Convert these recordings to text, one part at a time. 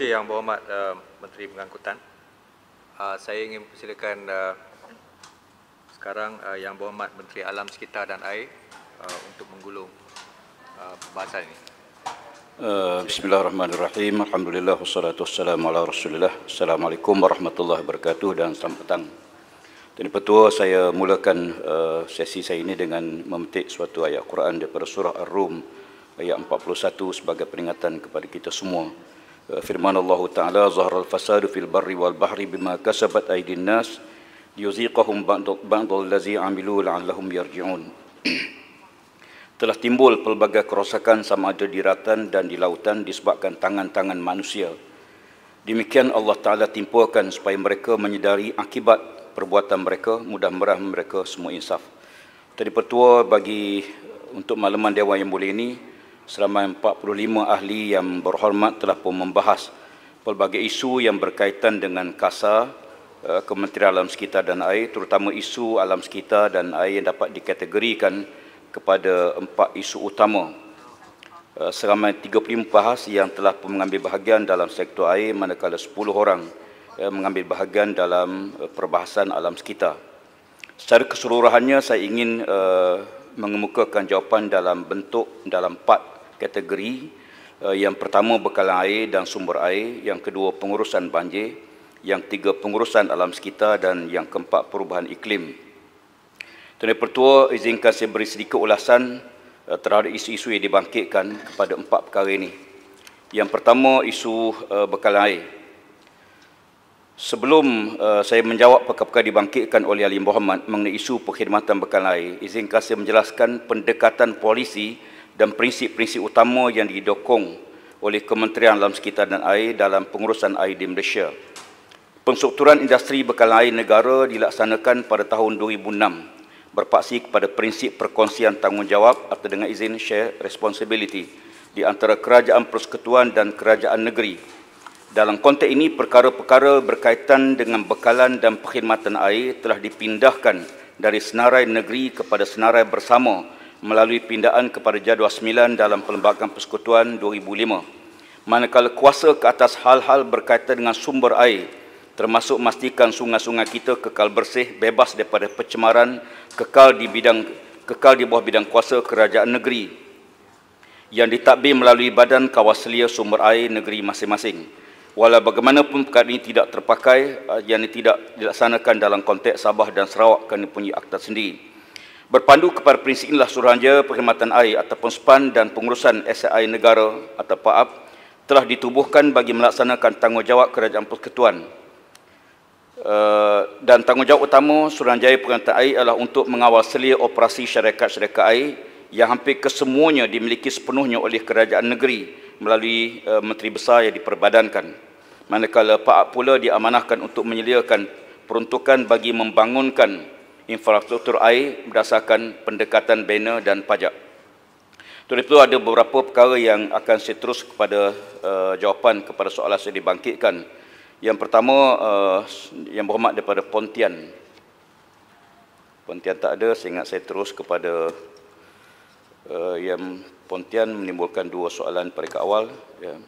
kasih Yang Berhormat uh, Menteri Pengangkutan. Uh, saya ingin persilakan uh, sekarang uh, Yang Berhormat Menteri Alam Sekitar dan Air uh, untuk menggulung uh, pembahasan ini. Uh, Bismillahirrahmanirrahim. Alhamdulillah wassalatu wassalamu ala Rasulillah. Assalamualaikum warahmatullahi wabarakatuh dan selamat petang. Tuan Petua, saya mulakan uh, sesi saya ini dengan memetik suatu ayat Quran daripada surah Ar-Rum ayat 41 sebagai peringatan kepada kita semua. Uh, firman Allah Taala zahara al-fasadu fil barri wal bahri bima kasabat aydin nas liyuziqahum ba'dal ladzi amilu la'allahum yarji'un. telah timbul pelbagai kerosakan sama ada di daratan dan di lautan disebabkan tangan-tangan manusia. Demikian Allah Ta'ala timpulkan supaya mereka menyedari akibat perbuatan mereka, mudah-mudahan mereka semua insaf. Tadi pertua bagi untuk malaman Dewan yang mulia ini, selama 45 ahli yang berhormat telah pun membahas pelbagai isu yang berkaitan dengan KASA, eh, Kementerian Alam Sekitar dan Air, terutama isu alam sekitar dan air yang dapat dikategorikan kepada empat isu utama. Uh, seramai 35 bahas yang telah pun mengambil bahagian dalam sektor air manakala 10 orang uh, mengambil bahagian dalam perbahasan alam sekitar. Secara keseluruhannya saya ingin mengemukakan jawapan dalam bentuk dalam empat kategori. Yang pertama bekalan air dan sumber air, yang kedua pengurusan banjir, yang ketiga pengurusan alam sekitar dan yang keempat perubahan iklim. Tuan Pertua, izinkan saya beri sedikit ulasan uh, terhadap isu-isu yang dibangkitkan kepada empat perkara ini. Yang pertama, isu uh, bekalan air. Sebelum saya menjawab perkara-perkara dibangkitkan oleh Ali Muhammad mengenai isu perkhidmatan bekalan air, izinkan saya menjelaskan pendekatan polisi dan prinsip-prinsip utama yang didokong oleh Kementerian Alam Sekitar dan Air dalam pengurusan air di Malaysia. Penstrukturan industri bekalan air negara dilaksanakan pada tahun 2006 berpaksi kepada prinsip perkongsian tanggungjawab atau dengan izin share responsibility di antara kerajaan persekutuan dan kerajaan negeri. Dalam konteks ini, perkara-perkara berkaitan dengan bekalan dan perkhidmatan air telah dipindahkan dari senarai negeri kepada senarai bersama melalui pindaan kepada jadual 9 dalam Perlembagaan Persekutuan 2005. Manakala kuasa ke atas hal-hal berkaitan dengan sumber air termasuk memastikan sungai-sungai kita kekal bersih, bebas daripada pencemaran, kekal di bidang kekal di bawah bidang kuasa kerajaan negeri yang ditadbir melalui Badan Kawaselia Sumber Air Negeri masing-masing. Walau bagaimanapun perkara ini tidak terpakai, eh, yang ini tidak dilaksanakan dalam konteks Sabah dan Sarawak kerana punya akta sendiri. Berpandu kepada prinsip inilah Suruhanjaya Perkhidmatan Air ataupun SPAN dan Pengurusan SAI Negara atau PAAP telah ditubuhkan bagi melaksanakan tanggungjawab kerajaan persekutuan Eh, dan tanggungjawab utama Suruhanjaya Perkhidmatan Air adalah untuk mengawal selia operasi syarikat-syarikat air yang hampir kesemuanya dimiliki sepenuhnya oleh kerajaan negeri melalui uh, Menteri Besar yang diperbadankan. Manakala Pak pula diamanahkan untuk menyediakan peruntukan bagi membangunkan infrastruktur air berdasarkan pendekatan bina dan pajak. Untuk itu ada beberapa perkara yang akan saya terus kepada uh, jawapan kepada soalan saya dibangkitkan yang pertama, uh, yang berhormat daripada Pontian. Pontian tak ada, saya ingat saya terus kepada uh, yang Pontian menimbulkan dua soalan pada awal. Ya.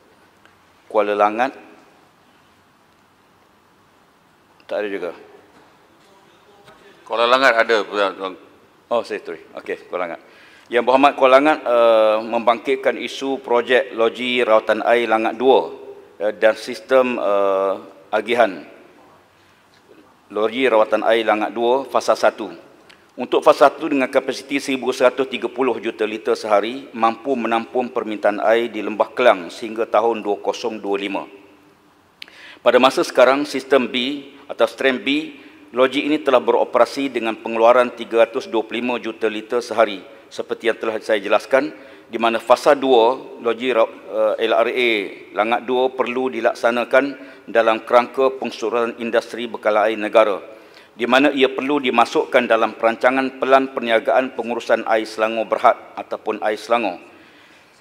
Kuala Langat, tak ada juga. Kuala Langat ada. Oh, saya terus. Okey, Kuala Langat. Yang berhormat Kuala Langat uh, membangkitkan isu projek loji rawatan air Langat 2 Eh, dan sistem uh, agihan lori rawatan air Langat 2 fasa 1. Untuk fasa 1 dengan kapasiti 1130 juta liter sehari mampu menampung permintaan air di Lembah Kelang sehingga tahun 2025. Pada masa sekarang sistem B atau stream B logi ini telah beroperasi dengan pengeluaran 325 juta liter sehari seperti yang telah saya jelaskan di mana fasa 2 logi uh, eh, LRA Langat 2 perlu dilaksanakan dalam kerangka pengsuruhan industri bekal air negara di mana ia perlu dimasukkan dalam perancangan pelan perniagaan pengurusan air Selangor Berhad ataupun air Selangor.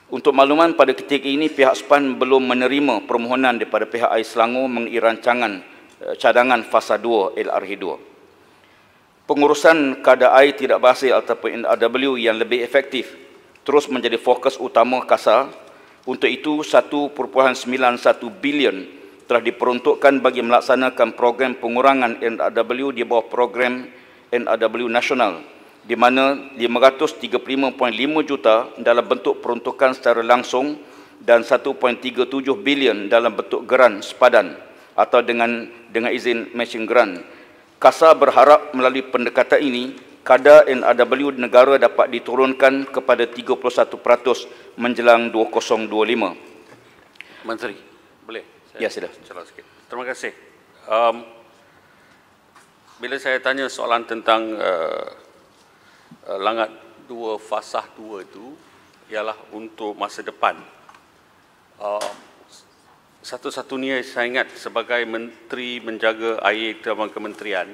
Untuk makluman pada ketika ini pihak SPAN belum menerima permohonan daripada pihak air Selangor mengenai rancangan cadangan fasa 2 LRA 2. Pengurusan kadar air tidak berhasil ataupun NRW yang lebih efektif terus menjadi fokus utama KASA Untuk itu 1.91 bilion telah diperuntukkan bagi melaksanakan program pengurangan NRW di bawah program NRW nasional di mana 535.5 juta dalam bentuk peruntukan secara langsung dan 1.37 bilion dalam bentuk geran sepadan atau dengan dengan izin matching grant. KASA berharap melalui pendekatan ini kadar NRW negara dapat diturunkan kepada 31% menjelang 2025. Menteri, boleh? Ya, sila. Sikit. Terima kasih. Um, bila saya tanya soalan tentang uh, uh, langat dua fasah dua itu ialah untuk masa depan. Uh, satu-satunya saya ingat sebagai menteri menjaga air dalam kementerian,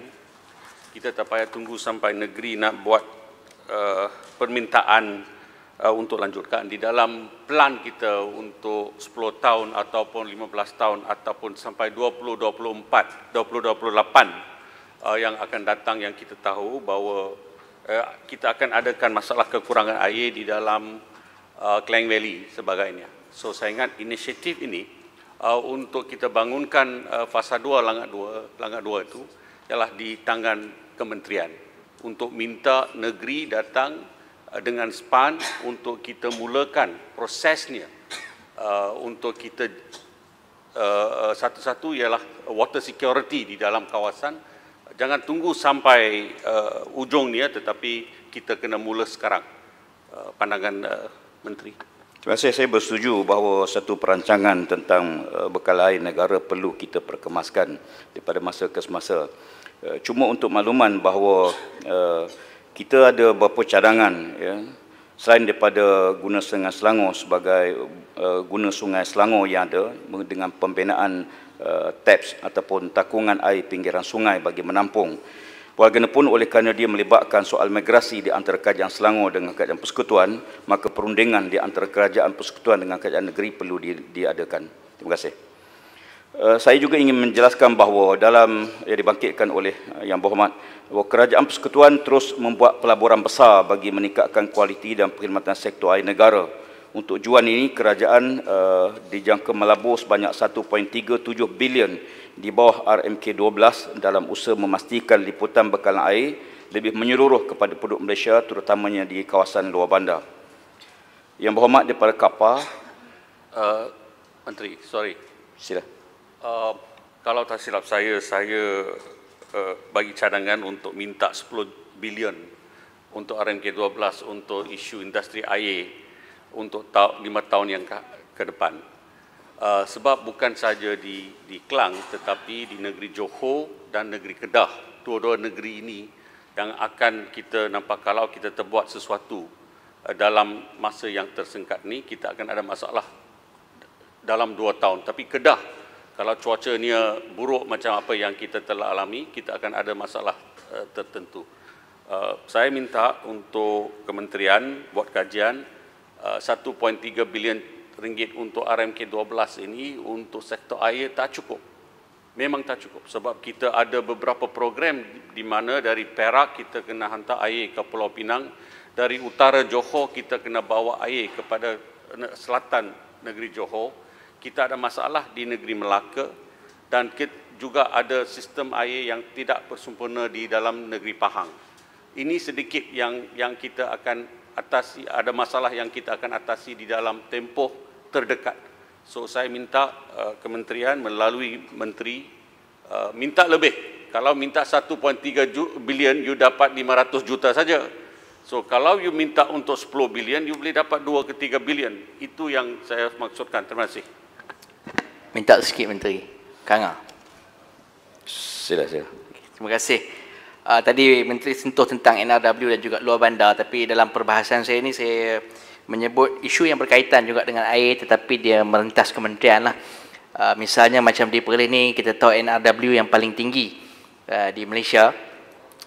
kita tak payah tunggu sampai negeri nak buat uh, permintaan uh, untuk lanjutkan di dalam plan kita untuk 10 tahun ataupun 15 tahun ataupun sampai 2024, 2028 uh, yang akan datang yang kita tahu bahawa uh, kita akan adakan masalah kekurangan air di dalam uh, Klang Valley sebagainya. So saya ingat inisiatif ini uh, untuk kita bangunkan uh, fasa 2 langak 2 langak 2 itu ialah di tangan kementerian. Untuk minta negeri datang uh, dengan SPAN untuk kita mulakan prosesnya. Uh, untuk kita uh, satu-satu ialah water security di dalam kawasan. Jangan tunggu sampai uh, ujung ni ya, tetapi kita kena mula sekarang. Uh, pandangan uh, menteri Terima kasih saya bersetuju bahawa satu perancangan tentang uh, bekal air negara perlu kita perkemaskan daripada masa ke semasa uh, cuma untuk makluman bahawa uh, kita ada beberapa cadangan ya selain daripada guna sungai Selangor sebagai guna sungai Selangor yang ada dengan pembinaan taps ataupun takungan air pinggiran sungai bagi menampung. Walaupun oleh kerana dia melibatkan soal migrasi di antara kerajaan Selangor dengan kerajaan persekutuan, maka perundingan di antara kerajaan persekutuan dengan kerajaan negeri perlu di, diadakan. Terima kasih. Uh, saya juga ingin menjelaskan bahawa dalam yang dibangkitkan oleh uh, Yang Berhormat, bahawa kerajaan persekutuan terus membuat pelaburan besar bagi meningkatkan kualiti dan perkhidmatan sektor air negara untuk juan ini kerajaan uh, dijangka melabur sebanyak 1.37 bilion di bawah RMK 12 dalam usaha memastikan liputan bekalan air lebih menyeluruh kepada penduduk Malaysia terutamanya di kawasan luar bandar. Yang berhormat daripada KAPA. Uh, Menteri, sorry. Sila. Uh, kalau tak silap saya, saya uh, bagi cadangan untuk minta 10 bilion untuk RMK 12 untuk isu industri air untuk ta- lima tahun yang ke, ke depan. Uh, sebab bukan saja di, di Kelang tetapi di negeri Johor dan negeri Kedah, dua-dua negeri ini yang akan kita nampak kalau kita terbuat sesuatu uh, dalam masa yang tersingkat ni kita akan ada masalah dalam dua tahun. Tapi Kedah, kalau cuacanya buruk macam apa yang kita telah alami, kita akan ada masalah uh, tertentu. Uh, saya minta untuk kementerian buat kajian 1.3 uh, bilion ringgit untuk RMK 12 ini untuk sektor air tak cukup. Memang tak cukup sebab kita ada beberapa program di mana dari Perak kita kena hantar air ke Pulau Pinang, dari utara Johor kita kena bawa air kepada selatan negeri Johor. Kita ada masalah di negeri Melaka dan juga ada sistem air yang tidak bersempurna di dalam negeri Pahang. Ini sedikit yang yang kita akan atasi ada masalah yang kita akan atasi di dalam tempoh terdekat. So saya minta uh, kementerian melalui menteri uh, minta lebih. Kalau minta 1.3 bilion you dapat 500 juta saja. So kalau you minta untuk 10 bilion you boleh dapat 2 ke 3 bilion. Itu yang saya maksudkan. Terima kasih. Minta sikit menteri. Kanga. Sila sila. Terima kasih uh, tadi menteri sentuh tentang NRW dan juga luar bandar tapi dalam perbahasan saya ini saya menyebut isu yang berkaitan juga dengan air tetapi dia merentas kementerian lah. Uh, misalnya macam di Perlis ni kita tahu NRW yang paling tinggi uh, di Malaysia.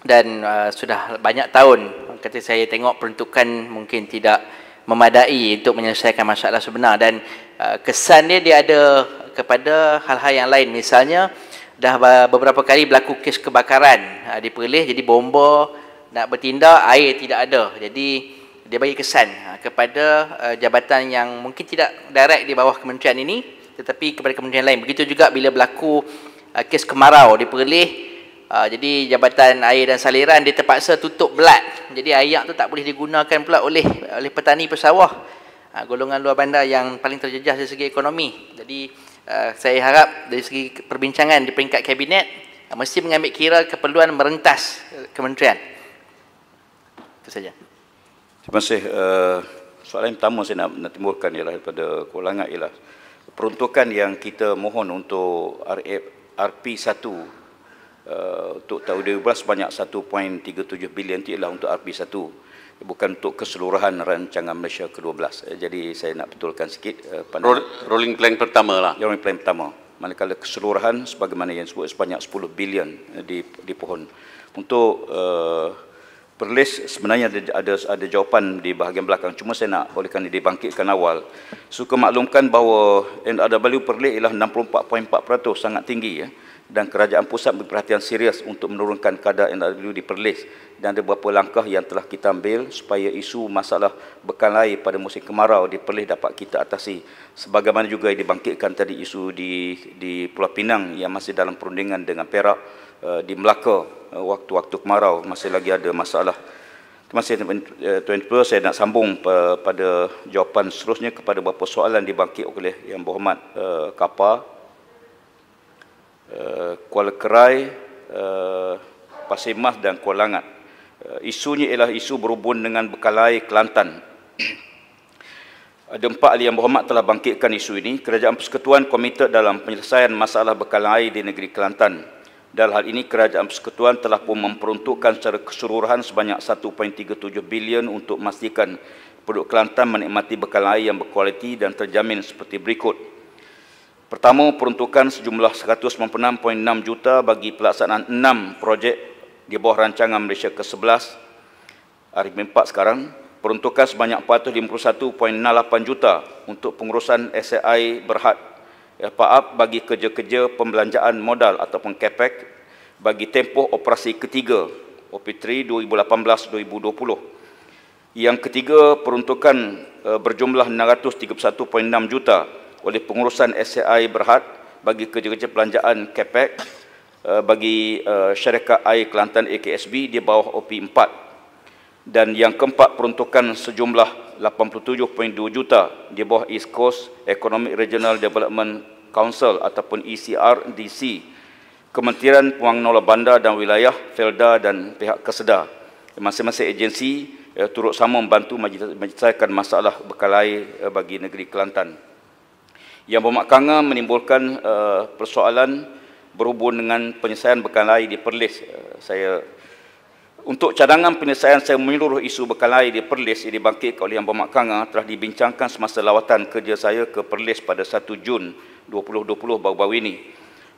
Dan uh, sudah banyak tahun kata saya tengok peruntukan mungkin tidak memadai untuk menyelesaikan masalah sebenar. Dan uh, kesan dia dia ada kepada hal-hal yang lain. Misalnya dah beberapa kali berlaku kes kebakaran ha, di Perlis. Jadi bomba nak bertindak air tidak ada. Jadi dia bagi kesan uh, kepada uh, jabatan yang mungkin tidak direct di bawah kementerian ini tetapi kepada kementerian lain. Begitu juga bila berlaku uh, kes kemarau di Perlis uh, jadi jabatan air dan saliran dia terpaksa tutup belat. Jadi air tu tak boleh digunakan pula oleh oleh petani pesawah. Uh, golongan luar bandar yang paling terjejas dari segi ekonomi. Jadi saya harap dari segi perbincangan di peringkat kabinet mesti mengambil kira keperluan merentas kementerian. Itu saja. Terima kasih. Uh, soalan yang pertama saya nak, nak timbulkan ialah daripada Kuala ialah peruntukan yang kita mohon untuk RP1 uh, untuk tahun 2012 sebanyak 1.37 bilion itu ialah untuk RP1 bukan untuk keseluruhan rancangan Malaysia ke-12. Jadi saya nak betulkan sikit uh, rolling plan pertama lah. Rolling plan pertama. Manakala keseluruhan sebagaimana yang disebut sebanyak 10 bilion di di pohon. Untuk uh, Perlis sebenarnya ada, ada ada jawapan di bahagian belakang cuma saya nak bolehkan dibangkitkan awal. Suka maklumkan bahawa NRW Perlis ialah 64.4% sangat tinggi ya dan kerajaan pusat berperhatian serius untuk menurunkan kadar NRW di Perlis dan ada beberapa langkah yang telah kita ambil supaya isu masalah bekal air pada musim kemarau di Perlis dapat kita atasi. Sebagaimana juga dibangkitkan tadi isu di di Pulau Pinang yang masih dalam perundingan dengan Perak uh, di Melaka Eh, waktu-waktu kemarau masih lagi ada masalah. Terima kasih Tuan Tuan saya nak sambung pada jawapan seterusnya kepada beberapa soalan dibangkit oleh Yang Berhormat Kapa, Kuala Kerai, Pasir Mas dan Kuala Langat. Isunya ialah isu berhubung dengan bekalai Kelantan. Ada empat ahli yang berhormat telah bangkitkan isu ini. Kerajaan Persekutuan komited dalam penyelesaian masalah bekalai di negeri Kelantan. Dalam hal ini, Kerajaan Persekutuan telah pun memperuntukkan secara keseluruhan sebanyak 1.37 bilion untuk memastikan penduduk Kelantan menikmati bekal air yang berkualiti dan terjamin seperti berikut. Pertama, peruntukan sejumlah 196.6 juta bagi pelaksanaan 6 projek di bawah rancangan Malaysia ke-11 hari 4 sekarang. Peruntukan sebanyak 451.8 juta untuk pengurusan SAI berhad FAAP bagi kerja-kerja pembelanjaan modal ataupun CAPEX bagi tempoh operasi ketiga OP3 2018-2020. Yang ketiga peruntukan uh, berjumlah 631.6 juta oleh pengurusan SAI Berhad bagi kerja-kerja pelanjaan CAPEX uh, bagi uh, syarikat air Kelantan AKSB di bawah OP4. Dan yang keempat peruntukan sejumlah 87.2 juta di bawah East Coast Economic Regional Development Council ataupun ECRDC, Kementerian Pengelola Bandar dan Wilayah, Felda dan pihak kesedah. Masing-masing agensi eh, turut sama membantu menyelesaikan masalah bekal air eh, bagi negeri Kelantan. Yang bermakna menimbulkan eh, persoalan berhubung dengan penyelesaian bekal air di Perlis. Eh, saya untuk cadangan penyelesaian saya menyeluruh isu bekal air di Perlis yang dibangkitkan oleh Yang Bermakna telah dibincangkan semasa lawatan kerja saya ke Perlis pada 1 Jun 2020 baru-baru ini.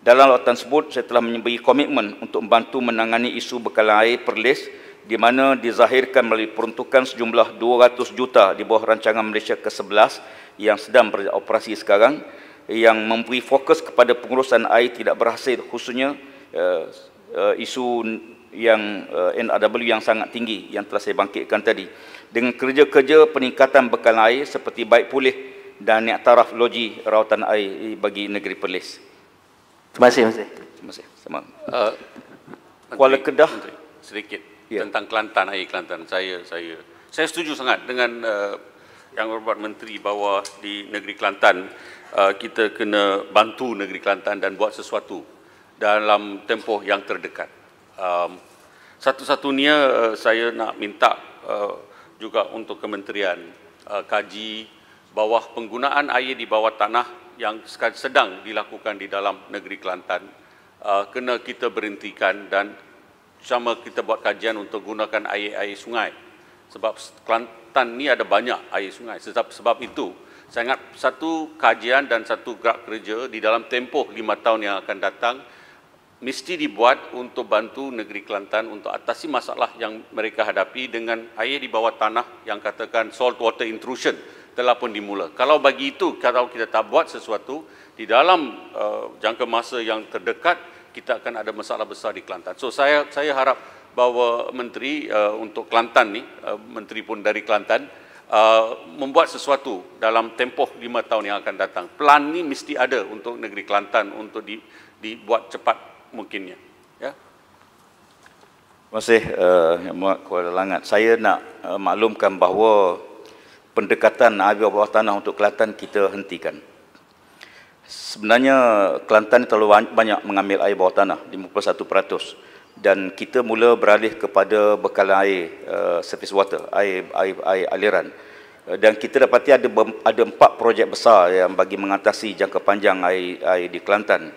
Dalam lawatan tersebut, saya telah menyebut komitmen untuk membantu menangani isu bekalan air perlis di mana dizahirkan melalui peruntukan sejumlah 200 juta di bawah rancangan Malaysia ke-11 yang sedang beroperasi sekarang yang memberi fokus kepada pengurusan air tidak berhasil khususnya uh, uh, isu yang uh, eh, NRW yang sangat tinggi yang telah saya bangkitkan tadi dengan kerja-kerja peningkatan bekalan air seperti baik pulih dan niat taraf logi rawatan air bagi negeri Perlis. Terima kasih, Menteri. Terima kasih. Sama. Uh, Kuala Kedah. Menteri, sedikit ya. tentang Kelantan, air Kelantan. Saya saya saya setuju sangat dengan uh, yang berbuat Menteri bahawa di negeri Kelantan uh, kita kena bantu negeri Kelantan dan buat sesuatu dalam tempoh yang terdekat. Um, satu-satunya uh, saya nak minta uh, juga untuk kementerian uh, kaji bawah penggunaan air di bawah tanah yang sedang dilakukan di dalam negeri Kelantan. Uh, kena kita berhentikan dan sama kita buat kajian untuk gunakan air-air sungai. Sebab Kelantan ni ada banyak air sungai. Sebab sebab itu saya ingat satu kajian dan satu gerak kerja di dalam tempoh lima tahun yang akan datang mesti dibuat untuk bantu negeri Kelantan untuk atasi masalah yang mereka hadapi dengan air di bawah tanah yang katakan salt water intrusion telah pun dimula. Kalau bagi itu, kalau kita tak buat sesuatu, di dalam uh, jangka masa yang terdekat, kita akan ada masalah besar di Kelantan. So saya saya harap bahawa menteri uh, untuk Kelantan ni, uh, menteri pun dari Kelantan, uh, membuat sesuatu dalam tempoh lima tahun yang akan datang. Plan ni mesti ada untuk negeri Kelantan untuk di, dibuat cepat mungkinnya. Ya. Terima kasih uh, Yang Muhammad Kuala Langat. Saya nak uh, maklumkan bahawa pendekatan air bawah tanah untuk Kelantan kita hentikan. Sebenarnya Kelantan terlalu banyak mengambil air bawah tanah, 51% dan kita mula beralih kepada bekalan air uh, surface water, air, air, air aliran. Dan kita dapati ada ada empat projek besar yang bagi mengatasi jangka panjang air, air di Kelantan.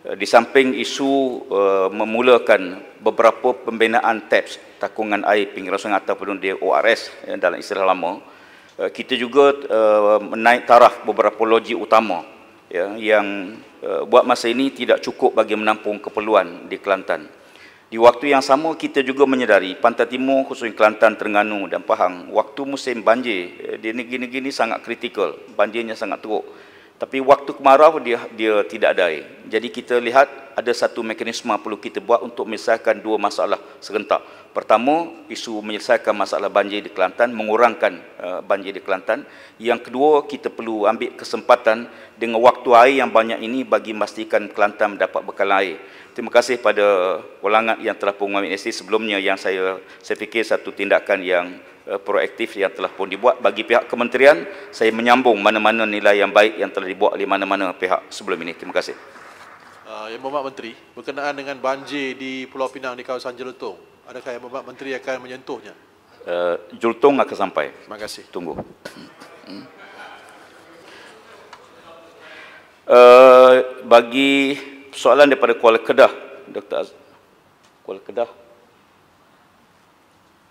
Uh, di samping isu uh, memulakan beberapa pembinaan taps takungan air pinggiran sungai ataupun di ORS uh, dalam istilah lama, kita juga menaik taraf beberapa loji utama ya, yang buat masa ini tidak cukup bagi menampung keperluan di Kelantan. Di waktu yang sama kita juga menyedari Pantai Timur khususnya Kelantan, Terengganu dan Pahang waktu musim banjir eh, di negeri-negeri ini sangat kritikal, banjirnya sangat teruk. Tapi waktu kemarau dia dia tidak ada air. Jadi kita lihat ada satu mekanisme perlu kita buat untuk menyelesaikan dua masalah serentak. Pertama, isu menyelesaikan masalah banjir di Kelantan, mengurangkan uh, banjir di Kelantan. Yang kedua, kita perlu ambil kesempatan dengan waktu air yang banyak ini bagi memastikan Kelantan mendapat bekalan air. Terima kasih pada Walangat yang telah pun mengambil sebelumnya yang saya saya fikir satu tindakan yang proaktif yang telah pun dibuat bagi pihak kementerian. Saya menyambung mana-mana nilai yang baik yang telah dibuat oleh mana-mana pihak sebelum ini. Terima kasih. Uh, Yang Mohd Menteri berkenaan dengan banjir di Pulau Pinang di kawasan Jelutong adakah Yang Mohd Menteri akan menyentuhnya? Uh, Jelutong akan sampai. Terima kasih. Tunggu. Uh, bagi soalan daripada Kuala Kedah Dr. Az Kuala Kedah?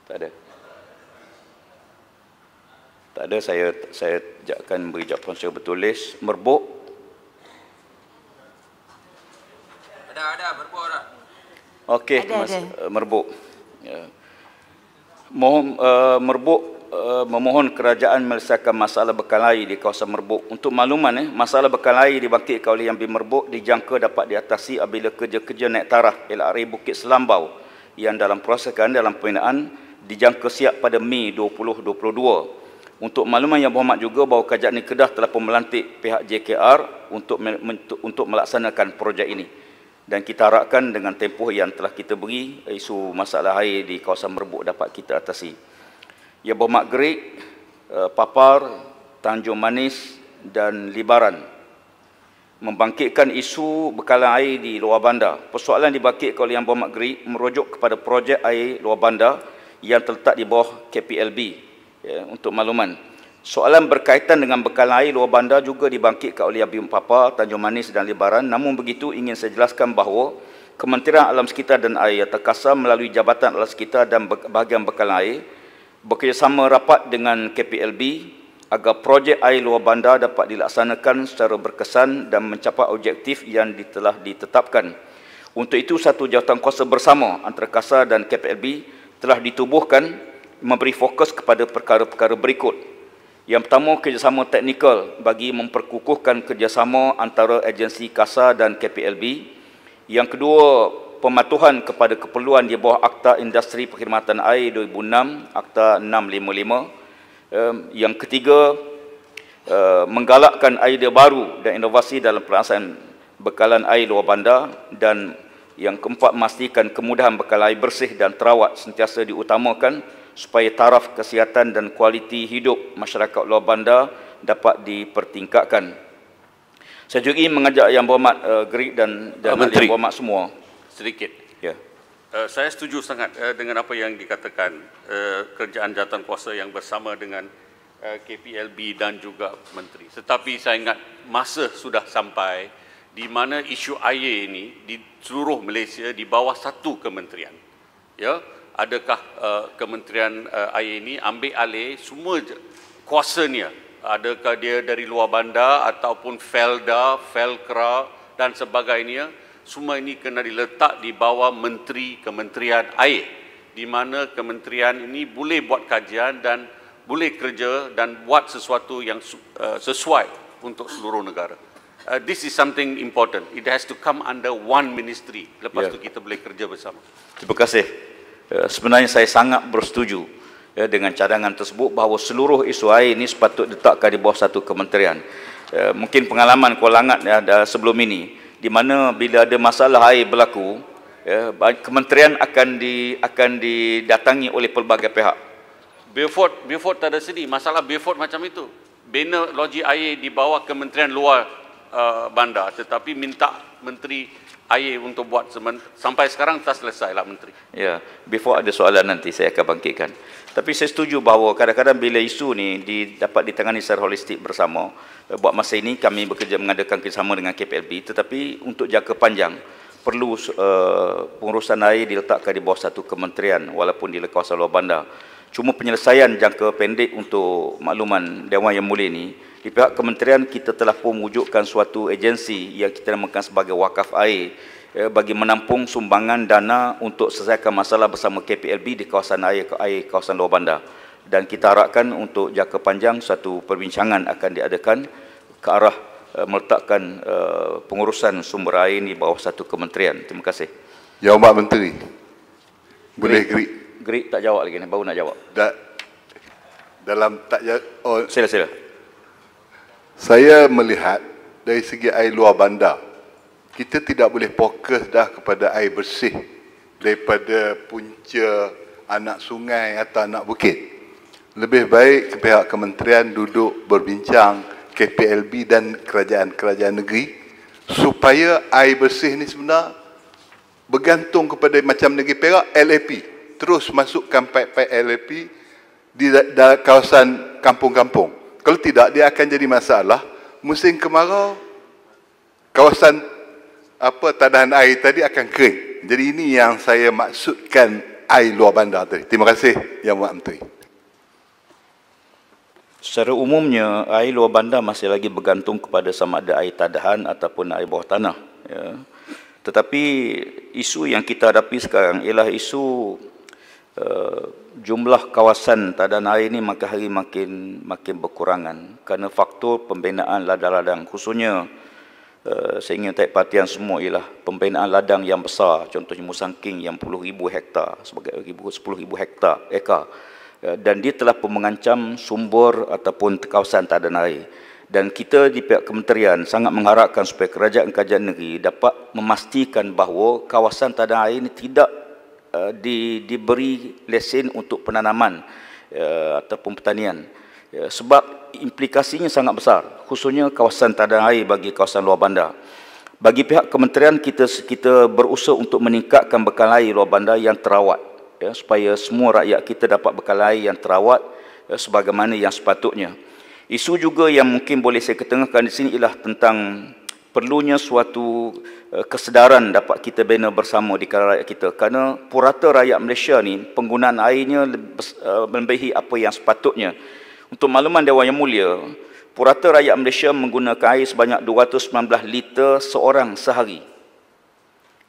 Tak ada tak ada saya saya akan beri jawapan secara bertulis. Merbuk. Ada ada merbuk ada. Okey, ada, mas, ada. Uh, merbuk. Ya. Mohon uh, merbuk uh, memohon kerajaan menyelesaikan masalah bekal air di kawasan merbuk. Untuk makluman eh, masalah bekal air dibangkitkan oleh yang merbuk dijangka dapat diatasi apabila kerja-kerja naik taraf LRA Bukit Selambau yang dalam proses dalam pembinaan dijangka siap pada Mei 2022. Untuk makluman yang berhormat juga bahawa Kerajaan Negeri Kedah telah pun melantik pihak JKR untuk untuk melaksanakan projek ini. Dan kita harapkan dengan tempoh yang telah kita beri, isu masalah air di kawasan Merbuk dapat kita atasi. Yang berhormat Gerik, eh, Papar, Tanjung Manis dan Libaran membangkitkan isu bekalan air di luar bandar. Persoalan dibangkitkan oleh Yang Berhormat Gerik merujuk kepada projek air luar bandar yang terletak di bawah KPLB ya, untuk makluman. Soalan berkaitan dengan bekalan air luar bandar juga dibangkitkan oleh Abim Papa, Tanjung Manis dan Libaran. Namun begitu ingin saya jelaskan bahawa Kementerian Alam Sekitar dan Air terkasar melalui Jabatan Alam Sekitar dan bahagian bekalan air bekerjasama rapat dengan KPLB agar projek air luar bandar dapat dilaksanakan secara berkesan dan mencapai objektif yang telah ditetapkan. Untuk itu, satu jawatan kuasa bersama antara KASA dan KPLB telah ditubuhkan memberi fokus kepada perkara-perkara berikut. Yang pertama, kerjasama teknikal bagi memperkukuhkan kerjasama antara agensi KASA dan KPLB. Yang kedua, pematuhan kepada keperluan di bawah Akta Industri Perkhidmatan Air 2006, Akta 655. Yang ketiga, eh, menggalakkan idea baru dan inovasi dalam pelaksanaan bekalan air luar bandar dan yang keempat, memastikan kemudahan bekal air bersih dan terawat sentiasa diutamakan supaya taraf kesihatan dan kualiti hidup masyarakat luar bandar dapat dipertingkatkan. Saya juga ingin mengajak Yang Berhormat uh, Gerik dan, dan Menteri. Yang Berhormat semua. Sedikit. Ya. Uh, saya setuju sangat uh, dengan apa yang dikatakan uh, kerjaan jawatan kuasa yang bersama dengan uh, KPLB dan juga Menteri. Tetapi saya ingat masa sudah sampai di mana isu air ini di seluruh Malaysia di bawah satu kementerian. Ya, adakah uh, kementerian uh, air ini ambil alih semua kuasanya adakah dia dari luar bandar ataupun Felda, Felkra dan sebagainya semua ini kena diletak di bawah menteri kementerian air di mana kementerian ini boleh buat kajian dan boleh kerja dan buat sesuatu yang uh, sesuai untuk seluruh negara. Uh, this is something important. It has to come under one ministry. Lepas yeah. tu kita boleh kerja bersama. Terima kasih. Uh, sebenarnya saya sangat bersetuju ya, dengan cadangan tersebut bahawa seluruh isu air ini sepatut diletakkan di bawah satu kementerian. Uh, mungkin pengalaman Kuala ya, sebelum ini, di mana bila ada masalah air berlaku, ya, kementerian akan di akan didatangi oleh pelbagai pihak. Beaufort, Beaufort tak ada sedih. Masalah Beaufort macam itu. Bina logi air di bawah kementerian luar uh, bandar. Tetapi minta menteri air untuk buat semen, sampai sekarang tak selesai lah menteri. Ya, before ada soalan nanti saya akan bangkitkan. Tapi saya setuju bahawa kadang-kadang bila isu ni di, dapat ditangani secara holistik bersama, eh, buat masa ini kami bekerja mengadakan kerjasama dengan KPLB tetapi untuk jangka panjang perlu uh, pengurusan air diletakkan di bawah satu kementerian walaupun di kawasan luar bandar. Cuma penyelesaian jangka pendek untuk makluman Dewan Yang Mulia ini, di pihak kementerian kita telah pun mewujudkan suatu agensi yang kita namakan sebagai wakaf air eh, bagi menampung sumbangan dana untuk selesaikan masalah bersama KPLB di kawasan air, air kawasan luar bandar. Dan kita harapkan untuk jangka panjang satu perbincangan akan diadakan ke arah uh, meletakkan uh, pengurusan sumber air di bawah satu kementerian. Terima kasih. Ya Pak Menteri. Boleh gerik. Gerik tak jawab lagi ni, baru nak jawab. Da, dalam tak jawab. Oh, sila sila. Saya melihat dari segi air luar bandar, kita tidak boleh fokus dah kepada air bersih daripada punca anak sungai atau anak bukit. Lebih baik ke pihak kementerian duduk berbincang KPLB dan kerajaan-kerajaan negeri supaya air bersih ini sebenar bergantung kepada macam negeri Perak LAP terus masukkan paip-paip LAP di kawasan kampung-kampung. Kalau tidak dia akan jadi masalah musim kemarau kawasan apa tadahan air tadi akan kering. Jadi ini yang saya maksudkan air luar bandar tadi. Terima kasih Yang Muhammad Menteri. Secara umumnya, air luar bandar masih lagi bergantung kepada sama ada air tadahan ataupun air bawah tanah. Ya. Tetapi isu yang kita hadapi sekarang ialah isu uh, jumlah kawasan tadahan air ini makin hari makin makin berkurangan kerana faktor pembinaan ladang-ladang khususnya uh, saya ingin tarik perhatian semua ialah pembinaan ladang yang besar contohnya Musangking yang puluh ribu hektar sebagai sepuluh ribu hektar ekar Ya, dan dia telah mengancam sumber ataupun kawasan tadan air. Dan kita di pihak kementerian sangat mengharapkan supaya kerajaan-kerajaan negeri dapat memastikan bahawa kawasan tadan air ini tidak uh, di, diberi lesen untuk penanaman uh, ataupun pertanian. Uh, sebab implikasinya sangat besar, khususnya kawasan tadan air bagi kawasan luar bandar. Bagi pihak kementerian kita kita berusaha untuk meningkatkan bekal air luar bandar yang terawat ya, supaya semua rakyat kita dapat bekal air yang terawat ya, sebagaimana yang sepatutnya. Isu juga yang mungkin boleh saya ketengahkan di sini ialah tentang perlunya suatu uh, kesedaran dapat kita bina bersama di kalangan rakyat kita kerana purata rakyat Malaysia ni penggunaan airnya uh, melebihi apa yang sepatutnya. Untuk makluman Dewan Yang Mulia, purata rakyat Malaysia menggunakan air sebanyak 219 liter seorang sehari.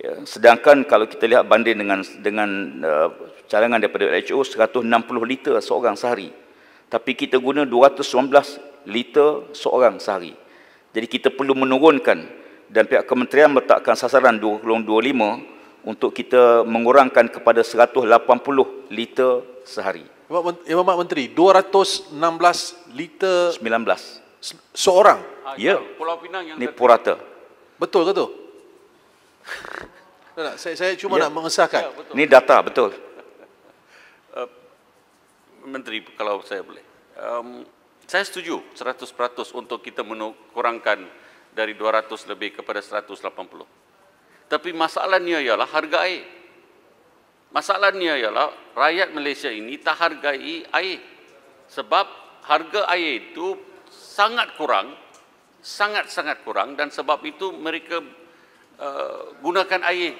Ya, sedangkan kalau kita lihat banding dengan dengan uh, cadangan daripada WHO 160 liter seorang sehari. Tapi kita guna 219 liter seorang sehari. Jadi kita perlu menurunkan dan pihak kementerian meletakkan sasaran 2025 untuk kita mengurangkan kepada 180 liter sehari. Imam Mak Menteri, 216 liter 19 seorang. Ya. Pulau Pinang yang Ini purata. Betul ke tu? Tak, saya, saya cuma ya. nak mengesahkan. Ya, Ini data, betul. Uh, Menteri, kalau saya boleh. Um, saya setuju 100% untuk kita menurunkan dari 200 lebih kepada 180. Tapi masalahnya ialah harga air. Masalahnya ialah rakyat Malaysia ini tak hargai air. Sebab harga air itu sangat kurang, sangat-sangat kurang dan sebab itu mereka uh, gunakan air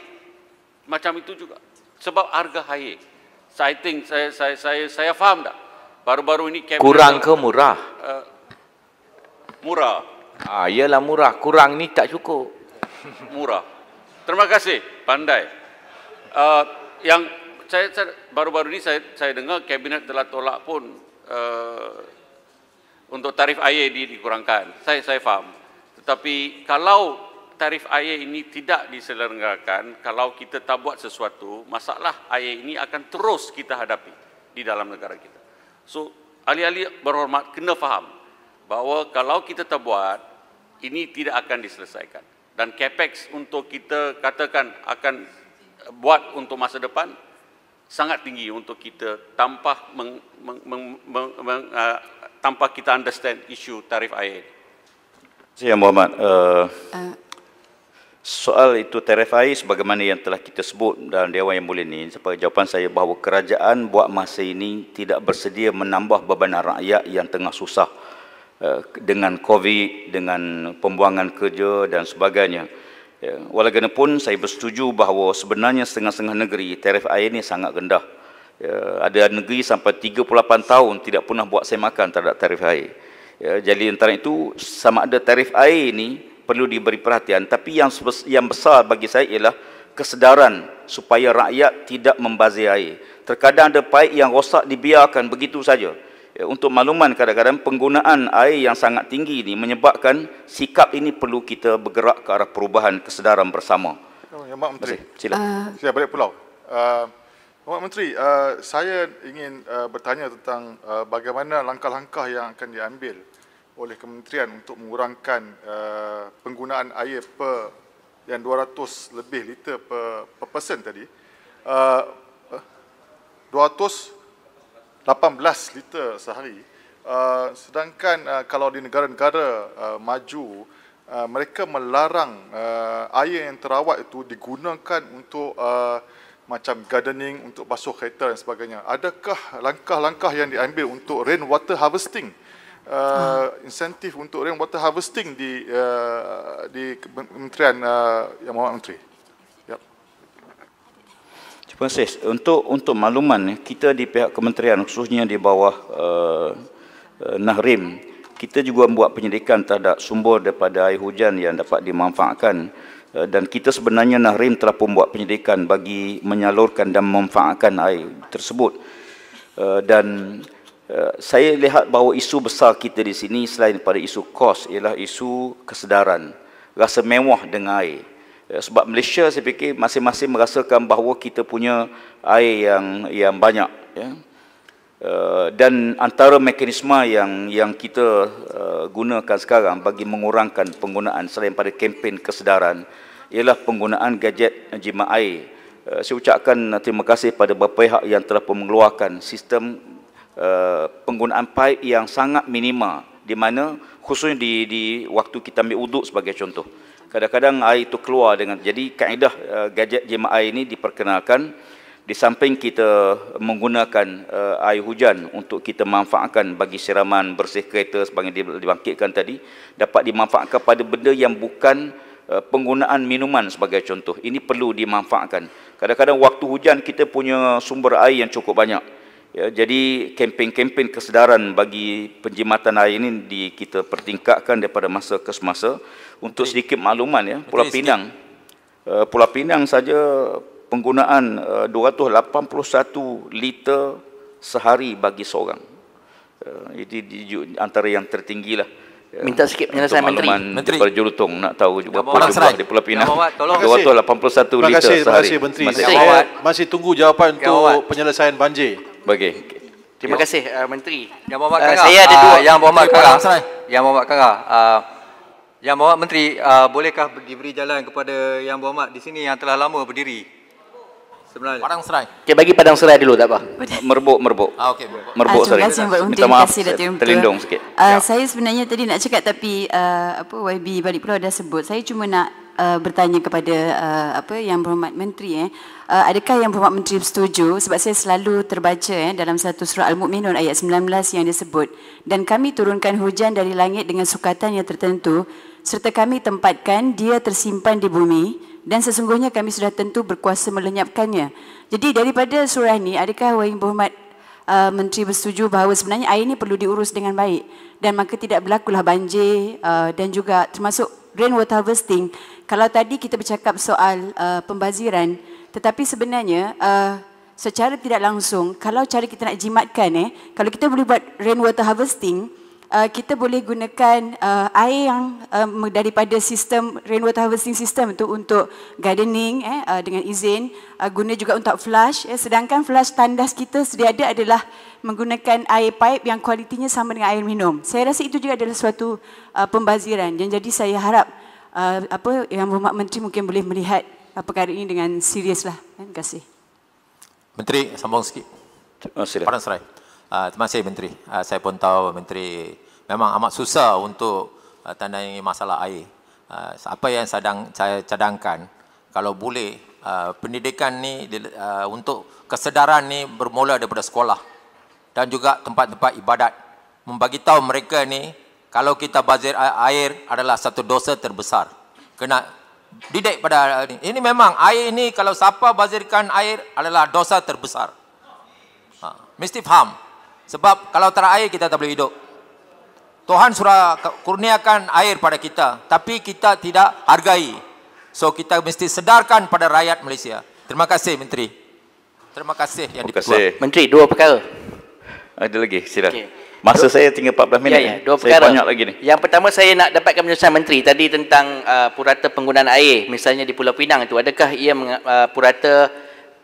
macam itu juga sebab harga air saya think saya saya saya saya faham tak baru-baru ini kurang ke murah? Uh, murah. Ah iyalah murah. Kurang ni tak cukup. Murah. Terima kasih pandai. Uh, yang saya, saya baru-baru ini saya saya dengar kabinet telah tolak pun uh, untuk tarif air di, dikurangkan. Saya saya faham. Tetapi kalau tarif air ini tidak diselenggarakan, kalau kita tak buat sesuatu, masalah air ini akan terus kita hadapi di dalam negara kita. So, ahli-ahli berhormat kena faham bahawa kalau kita tak buat, ini tidak akan diselesaikan. Dan capex untuk kita katakan akan buat untuk masa depan sangat tinggi untuk kita tanpa meng, meng, meng, meng, meng, uh, tanpa kita understand isu tarif air. Saya Muhammad, uh, soal itu tarif air sebagaimana yang telah kita sebut dalam Dewan Yang Mulia ini, sebagai jawapan saya bahawa kerajaan buat masa ini tidak bersedia menambah beban rakyat yang tengah susah uh, dengan COVID, dengan pembuangan kerja dan sebagainya. Ya, walaupun saya bersetuju bahawa sebenarnya setengah-setengah negeri tarif air ini sangat rendah. Ya, ada negeri sampai 38 tahun tidak pernah buat saya makan terhadap tarif air. Ya, jadi antara itu sama ada tarif air ini perlu diberi perhatian tapi yang yang besar bagi saya ialah kesedaran supaya rakyat tidak membazir air. Terkadang ada paip yang rosak dibiarkan begitu saja. Ya, untuk makluman kadang-kadang penggunaan air yang sangat tinggi ini menyebabkan sikap ini perlu kita bergerak ke arah perubahan kesedaran bersama. Ya, Mak Menteri. Sila. Uh, saya balik pulau. Uh, Mak Menteri, uh, saya ingin uh, bertanya tentang uh, bagaimana langkah-langkah yang akan diambil oleh kementerian untuk mengurangkan uh, penggunaan air per yang 200 lebih liter per, per person tadi. Uh, 218 liter sehari. Uh, sedangkan uh, kalau di negara-negara uh, maju, uh, mereka melarang uh, air yang terawat itu digunakan untuk uh, macam gardening, untuk basuh kereta dan sebagainya. Adakah langkah-langkah yang diambil untuk rainwater harvesting? Uh, insentif untuk rainwater harvesting di uh, di Kementerian uh, Yang Mohd Menteri. Yep. Terima kasih. Untuk untuk makluman kita di pihak kementerian khususnya di bawah uh, uh, Nahrim kita juga membuat penyelidikan terhadap sumber daripada air hujan yang dapat dimanfaatkan Eh, dan kita sebenarnya Nahrim telah pun buat penyelidikan bagi menyalurkan dan memanfaatkan air tersebut eh, dan saya lihat bahawa isu besar kita di sini selain daripada isu kos ialah isu kesedaran rasa mewah dengan air sebab Malaysia saya fikir masing-masing merasakan bahawa kita punya air yang yang banyak ya dan antara mekanisme yang yang kita gunakan sekarang bagi mengurangkan penggunaan selain pada kempen kesedaran ialah penggunaan gadget jimat air. Saya ucapkan terima kasih pada beberapa pihak yang telah mengeluarkan sistem uh, penggunaan pipe yang sangat minima di mana khususnya di di waktu kita ambil uduk sebagai contoh. Kadang-kadang air itu keluar dengan jadi kaedah uh, gadget jimat air ini diperkenalkan di samping kita menggunakan uh, air hujan untuk kita manfaatkan bagi siraman bersih kereta sebagaimana dibangkitkan tadi dapat dimanfaatkan pada benda yang bukan uh, penggunaan minuman sebagai contoh. Ini perlu dimanfaatkan. Kadang-kadang waktu hujan kita punya sumber air yang cukup banyak ya jadi kempen-kempen kesedaran bagi penjimatan air ini di kita pertingkatkan daripada masa ke semasa untuk sedikit makluman ya Pulau Pinang uh, Pulau Pinang saja penggunaan uh, 281 liter sehari bagi seorang. Uh, itu di, antara yang tertinggi lah. Uh, Minta sikit penyelesaian Menteri. Menteri. Daripada Julutong nak tahu juga berapa jumlah di Pulau Pinang. 281 liter Terima kasih, sehari. Terima kasih Menteri. Saya masih tunggu jawapan untuk penyelesaian banjir. Bagi. Terima ya. kasih uh, Menteri. Yang Muhammad uh, saya ada dua. Uh, yang Muhammad Kara. Yang Muhammad Kara. Uh, yang Muhammad Menteri, uh, bolehkah diberi jalan kepada Yang Muhammad di sini yang telah lama berdiri? sebenarnya. Padang Serai. Okey bagi Padang Serai dulu tak apa. Merbuk merbuk. Ah okey merbuk. Merbuk uh, terima kasih Mbak Minta maaf. Kasih, terlindung sikit. Uh, ya. Saya sebenarnya tadi nak cakap tapi uh, apa YB balik pulau dah sebut. Saya cuma nak uh, bertanya kepada uh, apa yang berhormat menteri eh. Uh, adakah yang berhormat menteri setuju sebab saya selalu terbaca eh dalam satu surah Al-Mukminun ayat 19 yang disebut dan kami turunkan hujan dari langit dengan sukatan yang tertentu serta kami tempatkan dia tersimpan di bumi dan sesungguhnya kami sudah tentu berkuasa melenyapkannya. Jadi daripada surah ini, adakah Wahai Berhormat uh, Menteri bersetuju bahawa sebenarnya air ini perlu diurus dengan baik dan maka tidak berlakulah banjir uh, dan juga termasuk rainwater harvesting. Kalau tadi kita bercakap soal uh, pembaziran, tetapi sebenarnya uh, secara tidak langsung, kalau cara kita nak jimatkan, eh, kalau kita boleh buat rainwater harvesting, uh, kita boleh gunakan uh, air yang uh, daripada sistem rainwater harvesting system untuk untuk gardening eh, uh, dengan izin uh, guna juga untuk flush eh, sedangkan flush tandas kita sedia ada adalah menggunakan air pipe yang kualitinya sama dengan air minum. Saya rasa itu juga adalah suatu uh, pembaziran. Dan jadi saya harap uh, apa yang Berhormat Menteri mungkin boleh melihat uh, perkara ini dengan serius lah terima kasih Menteri sambung sikit. Oh. Padang Serai. Uh, terima kasih Menteri. Uh, saya pun tahu Menteri memang amat susah untuk uh, tandai masalah air. Uh, apa yang sedang saya cadangkan, kalau boleh uh, pendidikan ni uh, untuk kesedaran ni bermula daripada sekolah dan juga tempat-tempat ibadat. Membagi tahu mereka ni kalau kita bazir air adalah satu dosa terbesar. Kena didik pada ini. Ini memang air ini kalau siapa bazirkan air adalah dosa terbesar. Ha, mesti faham. Sebab kalau tak air kita tak boleh hidup. Tuhan sudah kurniakan air pada kita. Tapi kita tidak hargai. So kita mesti sedarkan pada rakyat Malaysia. Terima kasih Menteri. Terima kasih yang Terima kasih. Menteri, dua perkara. Ada lagi, sila. Okay. Masa saya tinggal 14 minit. Ya, ya, dua saya perkara. banyak lagi ni. Yang pertama saya nak dapatkan penjelasan Menteri tadi tentang uh, purata penggunaan air. Misalnya di Pulau Pinang itu, adakah ia uh, purata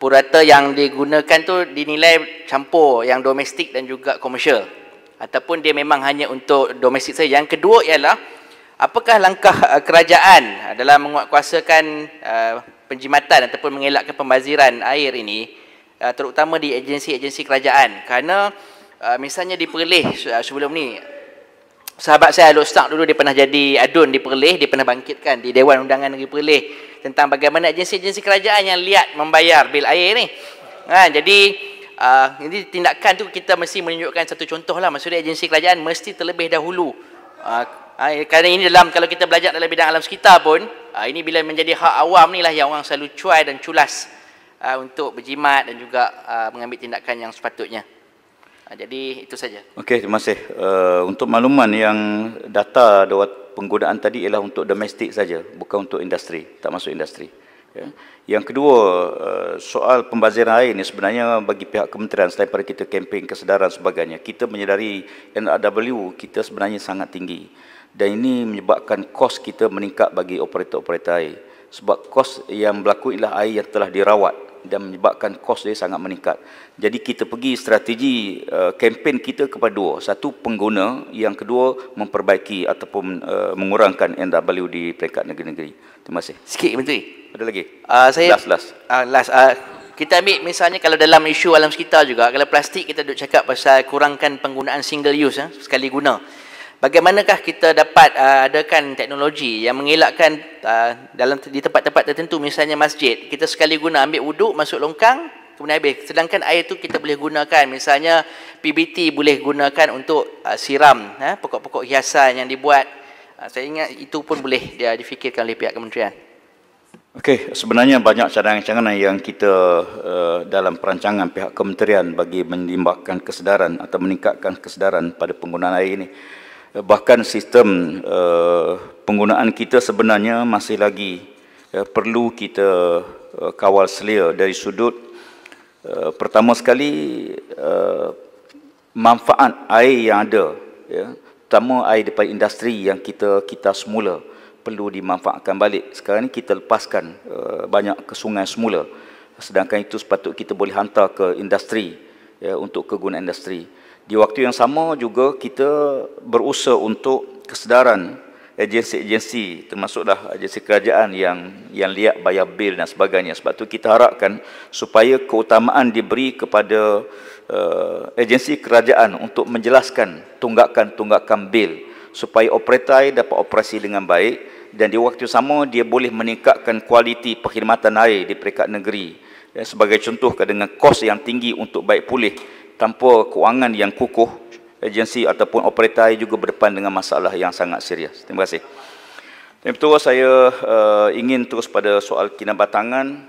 purata yang digunakan tu dinilai campur yang domestik dan juga komersial? Ataupun dia memang hanya untuk domestik saja? Yang kedua ialah, apakah langkah uh, kerajaan dalam menguatkuasakan uh, penjimatan ataupun mengelakkan pembaziran air ini, uh, terutama di agensi-agensi kerajaan? Kerana uh, misalnya di Perlis uh, sebelum ni. Sahabat saya Alok Stark dulu dia pernah jadi adun di Perlis dia pernah bangkitkan di Dewan Undangan Negeri Perlis tentang bagaimana agensi-agensi kerajaan yang liat membayar bil air ni. Ha, jadi uh, ini tindakan tu kita mesti menunjukkan satu contoh lah maksudnya agensi kerajaan mesti terlebih dahulu. Uh, uh, kerana ini dalam kalau kita belajar dalam bidang alam sekitar pun uh, ini bila menjadi hak awam ni lah yang orang selalu cuai dan culas uh, untuk berjimat dan juga uh, mengambil tindakan yang sepatutnya jadi itu saja. Okey, terima kasih. Uh, untuk makluman yang data dawat penggunaan tadi ialah untuk domestik saja, bukan untuk industri, tak masuk industri. Ya. Yang kedua, uh, soal pembaziran air ini sebenarnya bagi pihak kementerian selain pada kita kempen kesedaran sebagainya, kita menyedari NRW kita sebenarnya sangat tinggi. Dan ini menyebabkan kos kita meningkat bagi operator-operator air. Sebab kos yang berlaku ialah air yang telah dirawat dan menyebabkan kos dia sangat meningkat. Jadi kita pergi strategi uh, kempen kita kepada dua. Satu pengguna, yang kedua memperbaiki ataupun uh, mengurangkan NW di peringkat negeri-negeri. Terima kasih. Sikit Menteri. Ada lagi? Uh, saya last last. Uh, last uh, kita ambil misalnya kalau dalam isu alam sekitar juga kalau plastik kita duk cakap pasal kurangkan penggunaan single use eh, sekali guna. Bagaimanakah kita dapat uh, adakan teknologi yang mengelakkan uh, dalam di tempat-tempat tertentu misalnya masjid? Kita sekali guna ambil wuduk masuk longkang kemudian habis. Sedangkan air tu kita boleh gunakan. Misalnya PBT boleh gunakan untuk uh, siram eh, pokok-pokok hiasan yang dibuat. Uh, saya ingat itu pun boleh dia difikirkan oleh pihak kementerian. Okey, sebenarnya banyak cadangan-cadangan yang kita uh, dalam perancangan pihak kementerian bagi menimbulkan kesedaran atau meningkatkan kesedaran pada penggunaan air ini. Bahkan sistem uh, penggunaan kita sebenarnya masih lagi uh, perlu kita uh, kawal selia dari sudut uh, pertama sekali uh, manfaat air yang ada ya, terutama air daripada industri yang kita kita semula perlu dimanfaatkan balik. Sekarang ni kita lepaskan uh, banyak ke sungai semula. Sedangkan itu sepatut kita boleh hantar ke industri ya, untuk kegunaan industri. Di waktu yang sama juga kita berusaha untuk kesedaran agensi-agensi termasuklah agensi kerajaan yang yang liat bayar bil dan sebagainya. Sebab tu kita harapkan supaya keutamaan diberi kepada uh, agensi kerajaan untuk menjelaskan tunggakan-tunggakan bil supaya operator dapat operasi dengan baik dan di waktu sama dia boleh meningkatkan kualiti perkhidmatan air di peringkat negeri sebagai contoh dengan kos yang tinggi untuk baik pulih tanpa kewangan yang kukuh agensi ataupun operator juga berdepan dengan masalah yang sangat serius terima kasih dan betul saya uh, ingin terus pada soal kinabatangan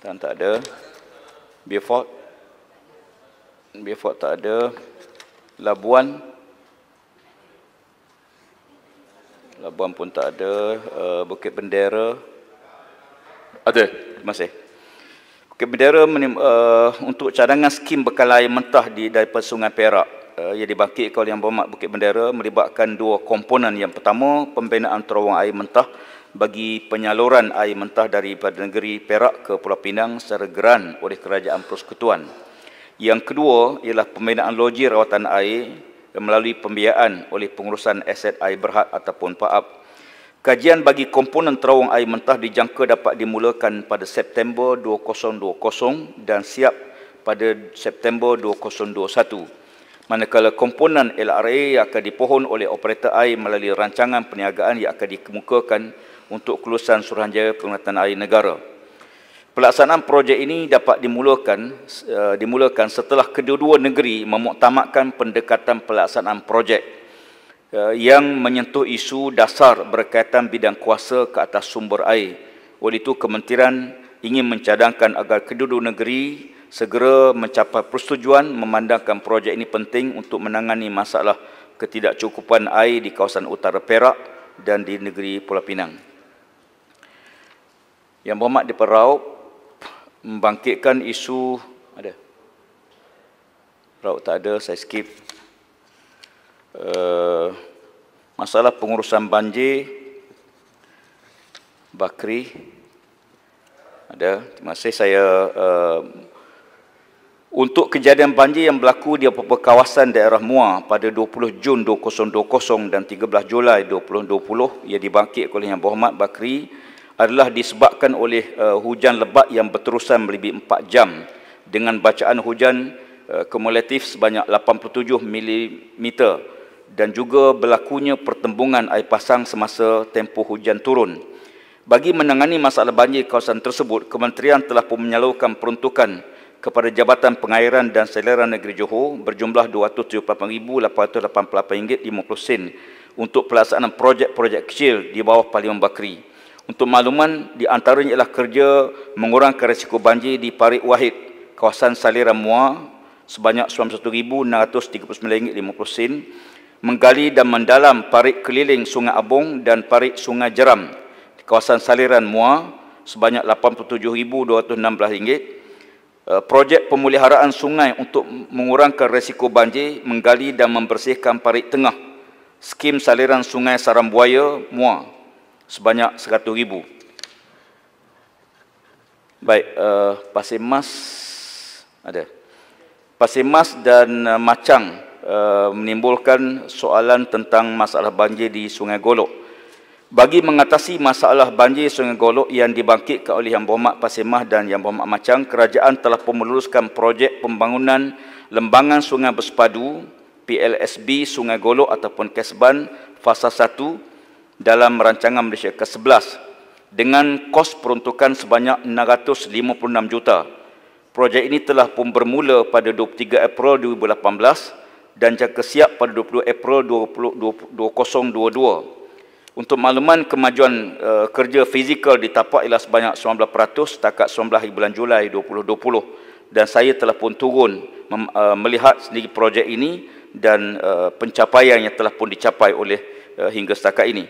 dan tak ada Beaufort Beaufort tak ada Labuan Labuan pun tak ada. Uh, Bukit Bendera. Ada. Terima kasih. Bukit Bendera menim, uh, untuk cadangan skim bekal air mentah di daripada Sungai Perak. uh, yang dibangkitkan oleh Yang Berhormat Bukit Bendera melibatkan dua komponen. Yang pertama, pembinaan terowong air mentah bagi penyaluran air mentah daripada negeri Perak ke Pulau Pinang secara geran oleh Kerajaan Persekutuan. Yang kedua ialah pembinaan loji rawatan air melalui pembiayaan oleh pengurusan aset air berhad ataupun PAAP Kajian bagi komponen terowong air mentah dijangka dapat dimulakan pada September 2020 dan siap pada September 2021. Manakala komponen LRA yang akan dipohon oleh operator air melalui rancangan perniagaan yang akan dikemukakan untuk kelulusan Suruhanjaya Pengurusan Air Negara. Pelaksanaan projek ini dapat dimulakan uh, dimulakan setelah kedua-dua negeri memuktamadkan pendekatan pelaksanaan projek yang menyentuh isu dasar berkaitan bidang kuasa ke atas sumber air. Oleh itu, kementerian ingin mencadangkan agar kedua-dua negeri segera mencapai persetujuan memandangkan projek ini penting untuk menangani masalah ketidakcukupan air di kawasan utara Perak dan di negeri Pulau Pinang. Yang berhormat di Peraup membangkitkan isu ada. Peraup tak ada, saya skip. Uh, masalah pengurusan banjir Bakri ada. Terima kasih. Saya uh, untuk kejadian banjir yang berlaku di beberapa kawasan daerah Muar pada 20 Jun 2020 dan 13 Julai 2020 ia dibangkit oleh Yang Berhormat Bakri adalah disebabkan oleh uh, hujan lebat yang berterusan melebihi 4 jam. Dengan bacaan hujan uh, kumulatif sebanyak 87 mm dan juga berlakunya pertembungan air pasang semasa tempoh hujan turun. Bagi menangani masalah banjir kawasan tersebut, kementerian telah pun menyalurkan peruntukan kepada Jabatan Pengairan dan Saliran Negeri Johor berjumlah RM278,888.50 untuk pelaksanaan projek-projek kecil di bawah Parlimen Bakri. Untuk makluman, di antaranya ialah kerja mengurangkan risiko banjir di Parit Wahid, kawasan Saliran Muar sebanyak RM91,339.50 menggali dan mendalam parit keliling Sungai Abong dan parit Sungai Jeram di kawasan saliran Mua sebanyak RM87,216. Eh, projek pemuliharaan sungai untuk mengurangkan resiko banjir, menggali dan membersihkan parit tengah skim saliran Sungai Sarambuaya Mua sebanyak RM100,000. Baik, uh, Pasir Mas ada. Pasir Mas dan uh, Macang Uh, menimbulkan soalan tentang masalah banjir di Sungai Golok. Bagi mengatasi masalah banjir Sungai Golok yang dibangkitkan oleh Yang Berhormat Pasir Mah dan Yang Berhormat Macang, kerajaan telah memuluskan projek pembangunan lembangan sungai bersepadu PLSB Sungai Golok ataupun Kesban fasa 1 dalam rancangan Malaysia ke-11 dengan kos peruntukan sebanyak 656 juta. Projek ini telah pun bermula pada 23 April 2018 dan jangka siap pada 20 April 2022. Untuk makluman kemajuan uh, kerja fizikal di tapak ialah sebanyak 19% setakat 19 bulan Julai 2020 dan saya telah pun turun mem, uh, melihat sendiri projek ini dan uh, pencapaian yang telah pun dicapai oleh uh, hingga setakat ini.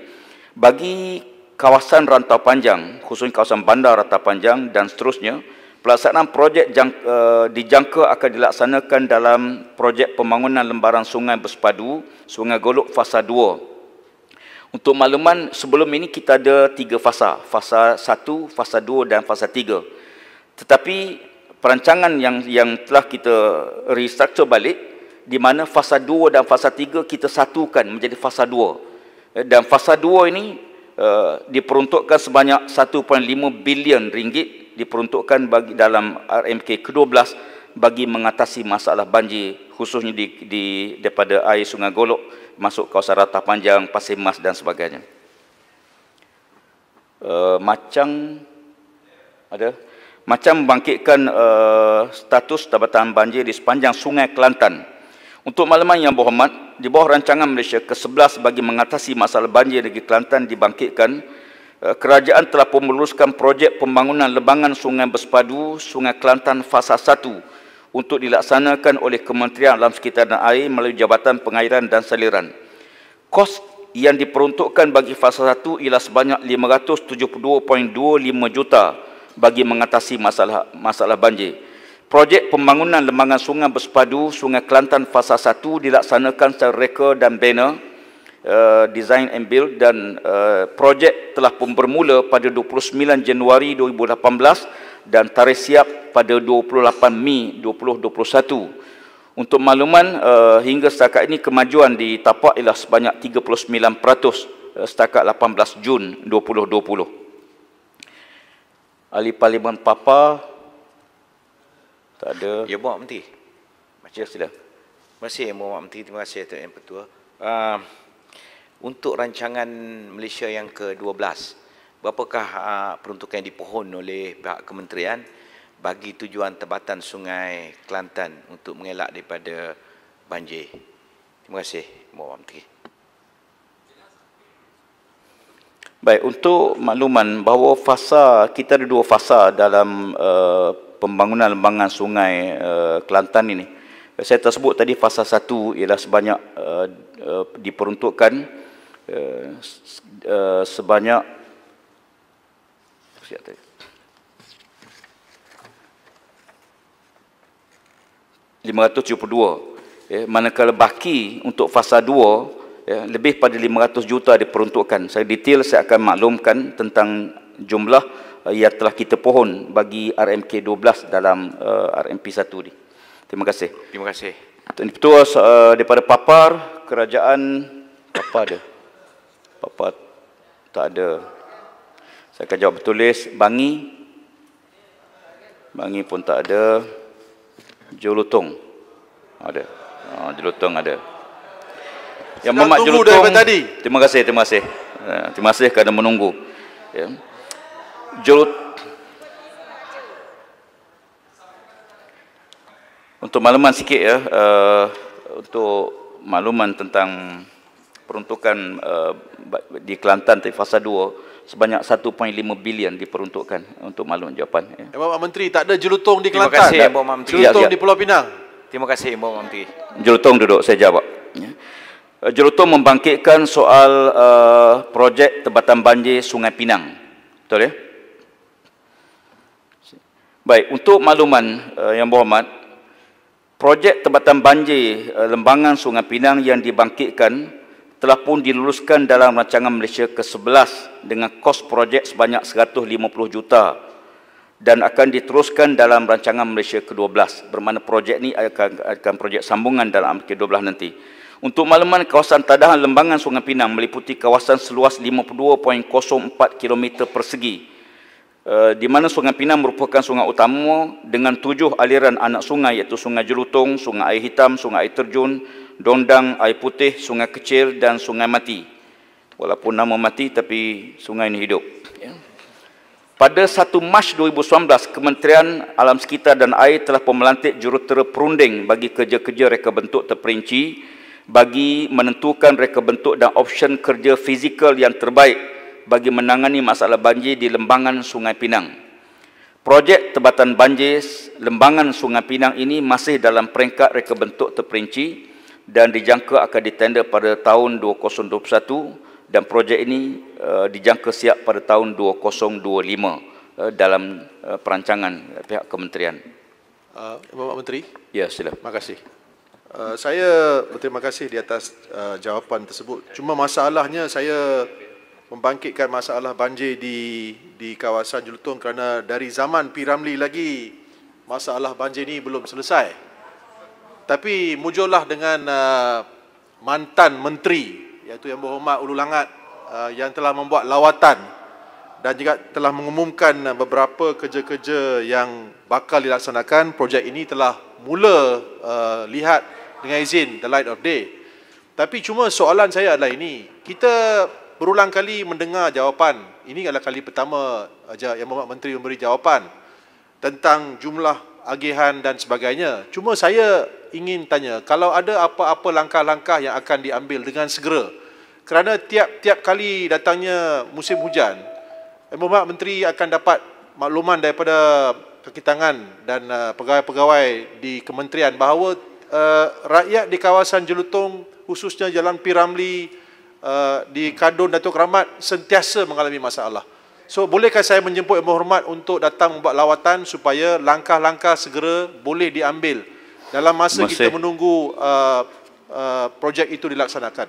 Bagi kawasan rantau panjang, khususnya kawasan bandar rantau panjang dan seterusnya, Pelaksanaan projek jang, uh, dijangka akan dilaksanakan dalam projek pembangunan lembaran sungai bersepadu Sungai Golok Fasa 2. Untuk makluman, sebelum ini kita ada tiga fasa. Fasa 1, Fasa 2 dan Fasa 3. Tetapi perancangan yang yang telah kita restructure balik, di mana Fasa 2 dan Fasa 3 kita satukan menjadi Fasa 2. Dan Fasa 2 ini uh, diperuntukkan sebanyak 1.5 bilion ringgit diperuntukkan bagi dalam RMK ke-12 bagi mengatasi masalah banjir khususnya di, di daripada air Sungai Golok masuk kawasan Rata Panjang, Pasir Mas dan sebagainya. Uh, macam ada macam membangkitkan uh, status tabatan banjir di sepanjang Sungai Kelantan. Untuk makluman yang berhormat, di bawah rancangan Malaysia ke-11 bagi mengatasi masalah banjir di Kelantan dibangkitkan Eh, kerajaan telah memuluskan projek pembangunan lebangan sungai bersepadu Sungai Kelantan Fasa 1 untuk dilaksanakan oleh Kementerian Alam Sekitar dan Air melalui Jabatan Pengairan dan Saliran. Kos yang diperuntukkan bagi fasa 1 ialah sebanyak 572.25 juta bagi mengatasi masalah masalah banjir. Projek pembangunan lembangan sungai bersepadu Sungai Kelantan Fasa 1 dilaksanakan secara reka dan banner uh, design and build dan uh, projek telah pun bermula pada 29 Januari 2018 dan tarikh siap pada 28 Mei 2021. Untuk makluman uh, hingga setakat ini kemajuan di tapak ialah sebanyak 39% uh, setakat 18 Jun 2020. Ahli Parlimen Papa tak ada. Ya, Mohd Menteri. Ya, sila. Terima kasih, Mohd Menteri. Terima kasih, Tuan Yang Pertua. Uh, untuk rancangan Malaysia yang ke-12, berapakah uh, peruntukan yang dipohon oleh pihak kementerian bagi tujuan tebatan sungai Kelantan untuk mengelak daripada banjir? Terima kasih, Mohd Menteri. Baik, untuk makluman bahawa fasa, kita ada dua fasa dalam uh, pembangunan lembangan sungai uh, Kelantan ini. Saya tersebut tadi fasa satu ialah sebanyak uh, uh, diperuntukkan uh, uh, sebanyak lima ratus tujuh puluh ya, manakala baki untuk fasa dua ya, lebih pada lima ratus juta diperuntukkan saya detail saya akan maklumkan tentang jumlah uh, yang telah kita pohon bagi RMK 12 dalam uh, RMP 1 ni. Terima kasih. Terima kasih. Tuan Ketua uh, daripada Papar, kerajaan apa ada? Papar tak ada. Saya akan jawab bertulis. Bangi. Bangi pun tak ada. Jolutong. Ada. Uh, Jolutong ada. Yang Mamat Jolutong. Tadi. Terima kasih, terima kasih. Uh, terima kasih kerana menunggu. Ya. Jurut untuk makluman sikit ya uh, untuk makluman tentang peruntukan uh, di Kelantan di fasa 2 sebanyak 1.5 bilion diperuntukkan untuk maklum jawapan ya. Eh, Bapak Menteri tak ada jelutong di Kelantan. Terima kasih Bapak Menteri. Jelutong ya, ya. di Pulau Pinang. Terima kasih Bapak Menteri. Jelutong duduk saya jawab. Ya. Uh, jelutong membangkitkan soal uh, projek tebatan banjir Sungai Pinang. Betul ya? Baik, untuk makluman uh, yang berhormat, projek tebatan banjir uh, lembangan Sungai Pinang yang dibangkitkan telah pun diluluskan dalam rancangan Malaysia ke-11 dengan kos projek sebanyak 150 juta dan akan diteruskan dalam rancangan Malaysia ke-12 bermakna projek ini akan, akan projek sambungan dalam ke-12 nanti. Untuk makluman kawasan tadahan lembangan Sungai Pinang meliputi kawasan seluas 52.04 km persegi Eh, di mana Sungai Pinang merupakan sungai utama dengan tujuh aliran anak sungai iaitu Sungai Jelutong, Sungai Air Hitam, Sungai Air Terjun, Dondang, Air Putih, Sungai Kecil dan Sungai Mati. Walaupun nama mati tapi sungai ini hidup. Ya. Pada 1 Mac 2019, Kementerian Alam Sekitar dan Air telah melantik jurutera perunding bagi kerja-kerja reka bentuk terperinci bagi menentukan reka bentuk dan option kerja fizikal yang terbaik bagi menangani masalah banjir di lembangan Sungai Pinang. Projek tebatan banjir lembangan Sungai Pinang ini masih dalam peringkat reka bentuk terperinci dan dijangka akan ditender pada tahun 2021 dan projek ini uh, dijangka siap pada tahun 2025 uh, dalam uh, perancangan pihak kementerian. Uh, Bapak Menteri. Ya, sila. Terima kasih. Uh, saya berterima kasih di atas uh, jawapan tersebut. Cuma masalahnya saya membangkitkan masalah banjir di di kawasan Jelutong kerana dari zaman P. Ramlee lagi masalah banjir ini belum selesai. Tapi muncullah dengan uh, mantan menteri iaitu Yang Berhormat Ulu Langat uh, yang telah membuat lawatan dan juga telah mengumumkan uh, beberapa kerja-kerja yang bakal dilaksanakan. Projek ini telah mula uh, lihat dengan izin the light of day. Tapi cuma soalan saya adalah ini, kita berulang kali mendengar jawapan. Ini adalah kali pertama aja yang Bapak Menteri memberi jawapan tentang jumlah agihan dan sebagainya. Cuma saya ingin tanya, kalau ada apa-apa langkah-langkah yang akan diambil dengan segera, kerana tiap-tiap kali datangnya musim hujan, Bapak Menteri akan dapat makluman daripada kaki tangan dan uh, pegawai-pegawai di kementerian bahawa uh, rakyat di kawasan Jelutong khususnya Jalan Piramli uh, di Kadun Datuk Rahmat sentiasa mengalami masalah. So bolehkah saya menjemput Yang Berhormat untuk datang membuat lawatan supaya langkah-langkah segera boleh diambil dalam masa kita menunggu uh, uh, projek itu dilaksanakan.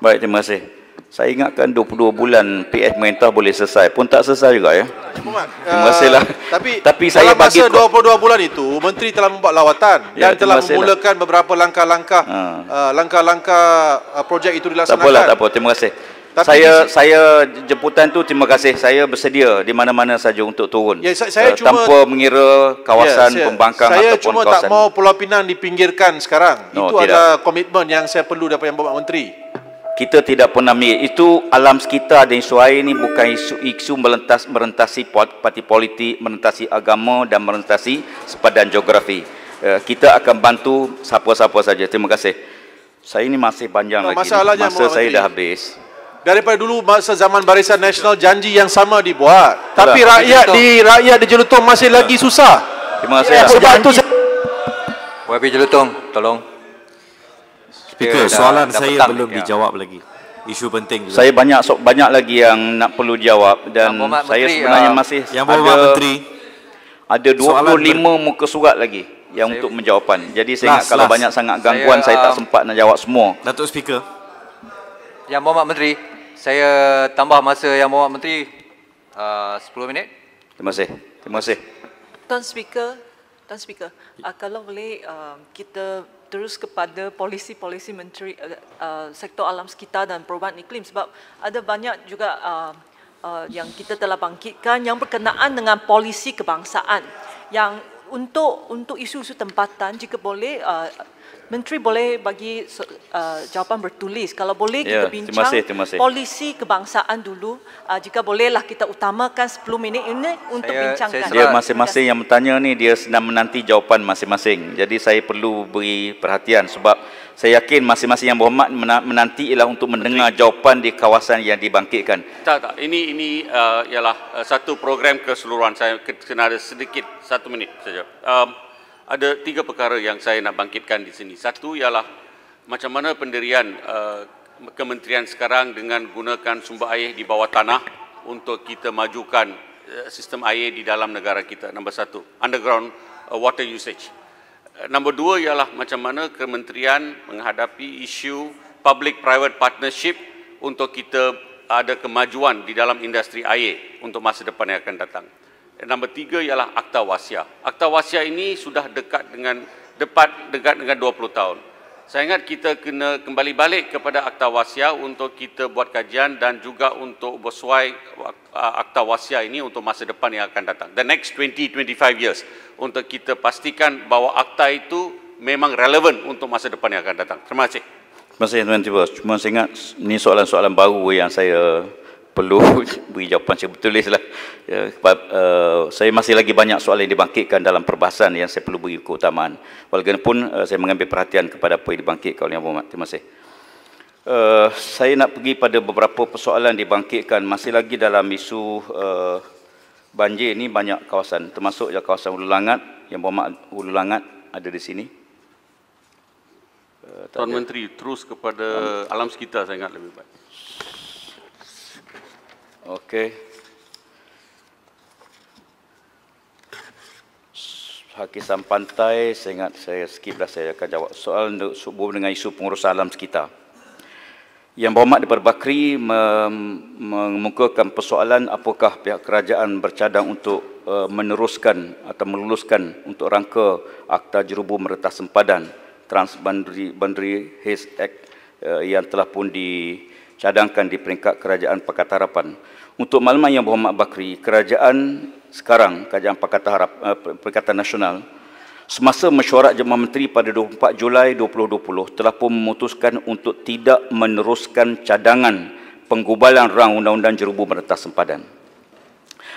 Baik, terima kasih. Saya ingatkan 22 bulan PS Mentah boleh selesai. Pun tak selesai juga ya. Muhammad, Terima kasih lah. Tapi, Tapi saya dalam masa bagi ko- 22 bulan itu, Menteri telah membuat lawatan Ya, dan telah lah. memulakan beberapa langkah-langkah Ha. uh, langkah-langkah uh, projek itu Tak dilaksanakan. apalah, tak apa. Terima kasih. Tapi saya di saya jemputan tu terima kasih. Saya bersedia di mana-mana saja untuk turun. Ya, saya- saya Eh, cuma- tanpa mengira kawasan Ya, saya- pembangkang saya ataupun cuma kawasan. tak mau Pulau Pinang dipinggirkan sekarang. No, itu tidak. adalah komitmen yang saya perlu daripada Yang Berhormat Menteri. Kita tidak pernah ambil. Itu alam sekitar dan isu air ni bukan isu, isu melentas, merentasi parti politik, merentasi agama dan merentasi sepadan geografi. Eh, kita akan bantu siapa-siapa saja. Terima kasih. Saya ini masih panjang No, lagi. masalahnya, Masa saya Menteri. dah habis. Daripada dulu masa zaman Barisan Nasional janji yang sama dibuat. Tapi Itulah. rakyat di rakyat di Jelutong masih lagi susah. Terima kasih. Ya, sebab tu saya YB Jelutong, tolong. Speaker, dah- soalan dah saya petang belum ya. dijawab lagi. Isu penting juga. Saya banyak so, banyak lagi yang nak perlu jawab dan Yang Berhormat saya Menteri, sebenarnya uh, masih Yang Berhormat ada Menteri, ada 25 soalan muka surat lagi yang untuk menjawapan. Jadi saya ingat Last, kalau last. banyak sangat gangguan saya, Saya, tak um, sempat nak jawab semua. Datuk Speaker. Yang Berhormat Menteri, saya tambah masa Yang Berhormat Menteri uh, 10 minit. Terima kasih. Terima kasih. Tuan Speaker, Tuan Speaker, uh, kalau boleh uh, kita terus kepada polisi-polisi menteri uh, uh, sektor alam sekitar dan perubahan iklim sebab ada banyak juga uh, uh, yang kita telah bangkitkan yang berkenaan dengan polisi kebangsaan yang untuk untuk isu-isu tempatan jika boleh uh, menteri boleh bagi uh, jawapan bertulis kalau boleh Ya, kita terima bincang kasih, terima kasih. polisi kebangsaan dulu uh, jika bolehlah kita utamakan 10 minit ini untuk Saya- bincangkan saya Dia masing-masing yang bertanya ni dia sedang menanti jawapan masing-masing. Jadi saya perlu beri perhatian sebab saya yakin masing-masing yang berhormat mena- menanti ialah untuk mendengar jawapan di kawasan yang dibangkitkan. Tak, tak. Ini ini uh, ialah uh, satu program keseluruhan. Saya ke- kena ada sedikit satu minit saja. Um, ada tiga perkara yang saya nak bangkitkan di sini. Satu ialah macam mana pendirian uh, kementerian sekarang dengan gunakan sumber air di bawah tanah untuk kita majukan uh, sistem air di dalam negara kita. Nombor satu, underground uh, water usage. Nombor dua ialah macam mana kementerian menghadapi isu public-private partnership untuk kita ada kemajuan di dalam industri air untuk masa depan yang akan datang. Nombor tiga ialah Akta Wasia. Akta Wasia ini sudah dekat dengan dekat dekat dengan 20 tahun. Saya ingat kita kena kembali balik kepada Akta Wasia untuk kita buat kajian dan juga untuk bersuai Akta Wasia ini untuk masa depan yang akan datang. The next 20-25 years untuk kita pastikan bahawa akta itu memang relevan untuk masa depan yang akan datang. Terima kasih. Terima kasih Tuan Tiba. Cuma saya ingat ni soalan-soalan baru yang saya perlu beri jawapan saya bertulis lah. Ya, uh, saya masih lagi banyak soalan yang dibangkitkan dalam perbahasan yang saya perlu beri keutamaan. Walaupun uh, saya mengambil perhatian kepada apa yang dibangkitkan oleh Yang Berhormat. Terima kasih. Uh, saya nak pergi pada beberapa persoalan dibangkitkan masih lagi dalam isu uh, banjir ni banyak kawasan termasuk juga kawasan Hulu Langat yang berhormat Hulu Langat ada di sini. Uh, Tuan ada. Menteri terus kepada alam sekitar saya ingat lebih baik. Okey. Hakisan pantai, saya ingat saya skip dah saya akan jawab soal subuh dengan isu pengurusan alam sekitar. Yang berhormat daripada Bakri mengemukakan persoalan apakah pihak kerajaan bercadang untuk uh, meneruskan atau meluluskan untuk rangka Akta Jerubu Meretas Sempadan Transboundary Boundary Haze Act uh, yang telah pun dicadangkan di peringkat Kerajaan Pakatan Harapan. Untuk maklumat yang berhormat Bakri, kerajaan sekarang, Kerajaan Pakatan Harap, uh, Perikatan Nasional, semasa mesyuarat Jemaah Menteri pada 24 Julai 2020 telah pun memutuskan untuk tidak meneruskan cadangan penggubalan rang Undang-Undang Jerubu Meretas Sempadan.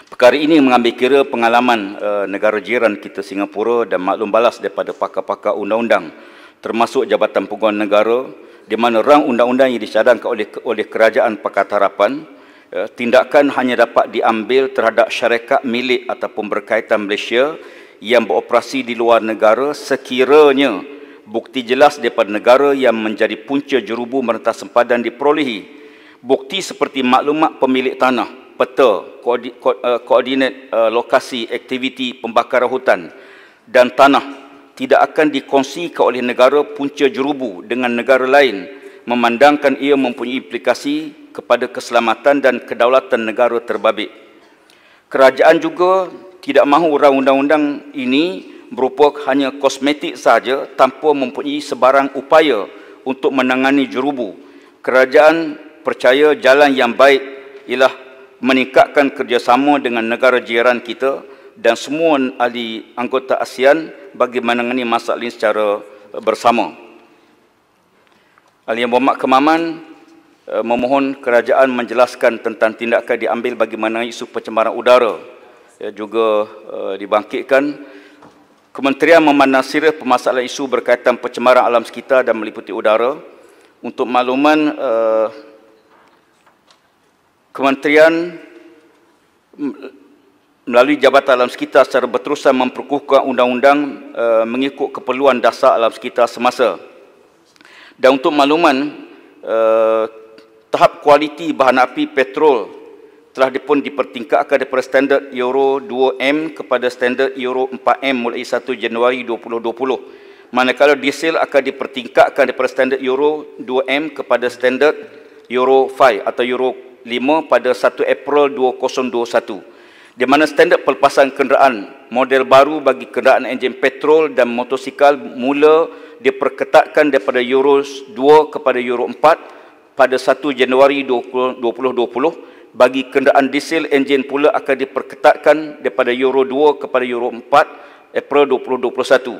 Perkara ini mengambil kira pengalaman uh, negara jiran kita Singapura dan maklum balas daripada pakar-pakar undang-undang termasuk Jabatan Peguam Negara di mana rang undang-undang yang dicadangkan oleh oleh Kerajaan Pakatan Harapan tindakan hanya dapat diambil terhadap syarikat milik ataupun berkaitan Malaysia yang beroperasi di luar negara sekiranya bukti jelas daripada negara yang menjadi punca jerubu merentas sempadan diperolehi. Bukti seperti maklumat pemilik tanah peta uh, koordinat uh, lokasi aktiviti pembakaran hutan dan tanah tidak akan dikongsikan oleh negara punca jerubu dengan negara lain memandangkan ia mempunyai implikasi kepada keselamatan dan kedaulatan negara terbabit. Kerajaan juga tidak mahu undang-undang ini berupa hanya kosmetik saja tanpa mempunyai sebarang upaya untuk menangani jerubu. Kerajaan percaya jalan yang baik ialah meningkatkan kerjasama dengan negara jiran kita dan semua ahli anggota ASEAN bagi menangani masalah ini secara bersama. Ahli Yang Berhormat Kemaman eh, memohon kerajaan menjelaskan tentang tindakan diambil bagi menangani isu pencemaran udara ya, juga uh, dibangkitkan Kementerian memandang serius permasalahan isu berkaitan pencemaran alam sekitar dan meliputi udara. Untuk makluman, uh, Kementerian melalui Jabatan Alam Sekitar secara berterusan memperkukuhkan undang-undang uh, mengikut keperluan dasar alam sekitar semasa. Dan untuk makluman, uh, tahap kualiti bahan api petrol telah pun dipertingkatkan daripada standard Euro 2M kepada standard Euro 4M mulai 1 Januari 2020. Manakala diesel akan dipertingkatkan daripada standard Euro 2M kepada standard Euro 5 atau Euro 5 pada 1 April 2021. Di mana standard pelepasan kenderaan model baru bagi kenderaan enjin petrol dan motosikal mula diperketatkan daripada Euro 2 kepada Euro 4 pada 1 Januari 2020 bagi kenderaan diesel enjin pula akan diperketatkan daripada Euro 2 kepada Euro 4 April 2021.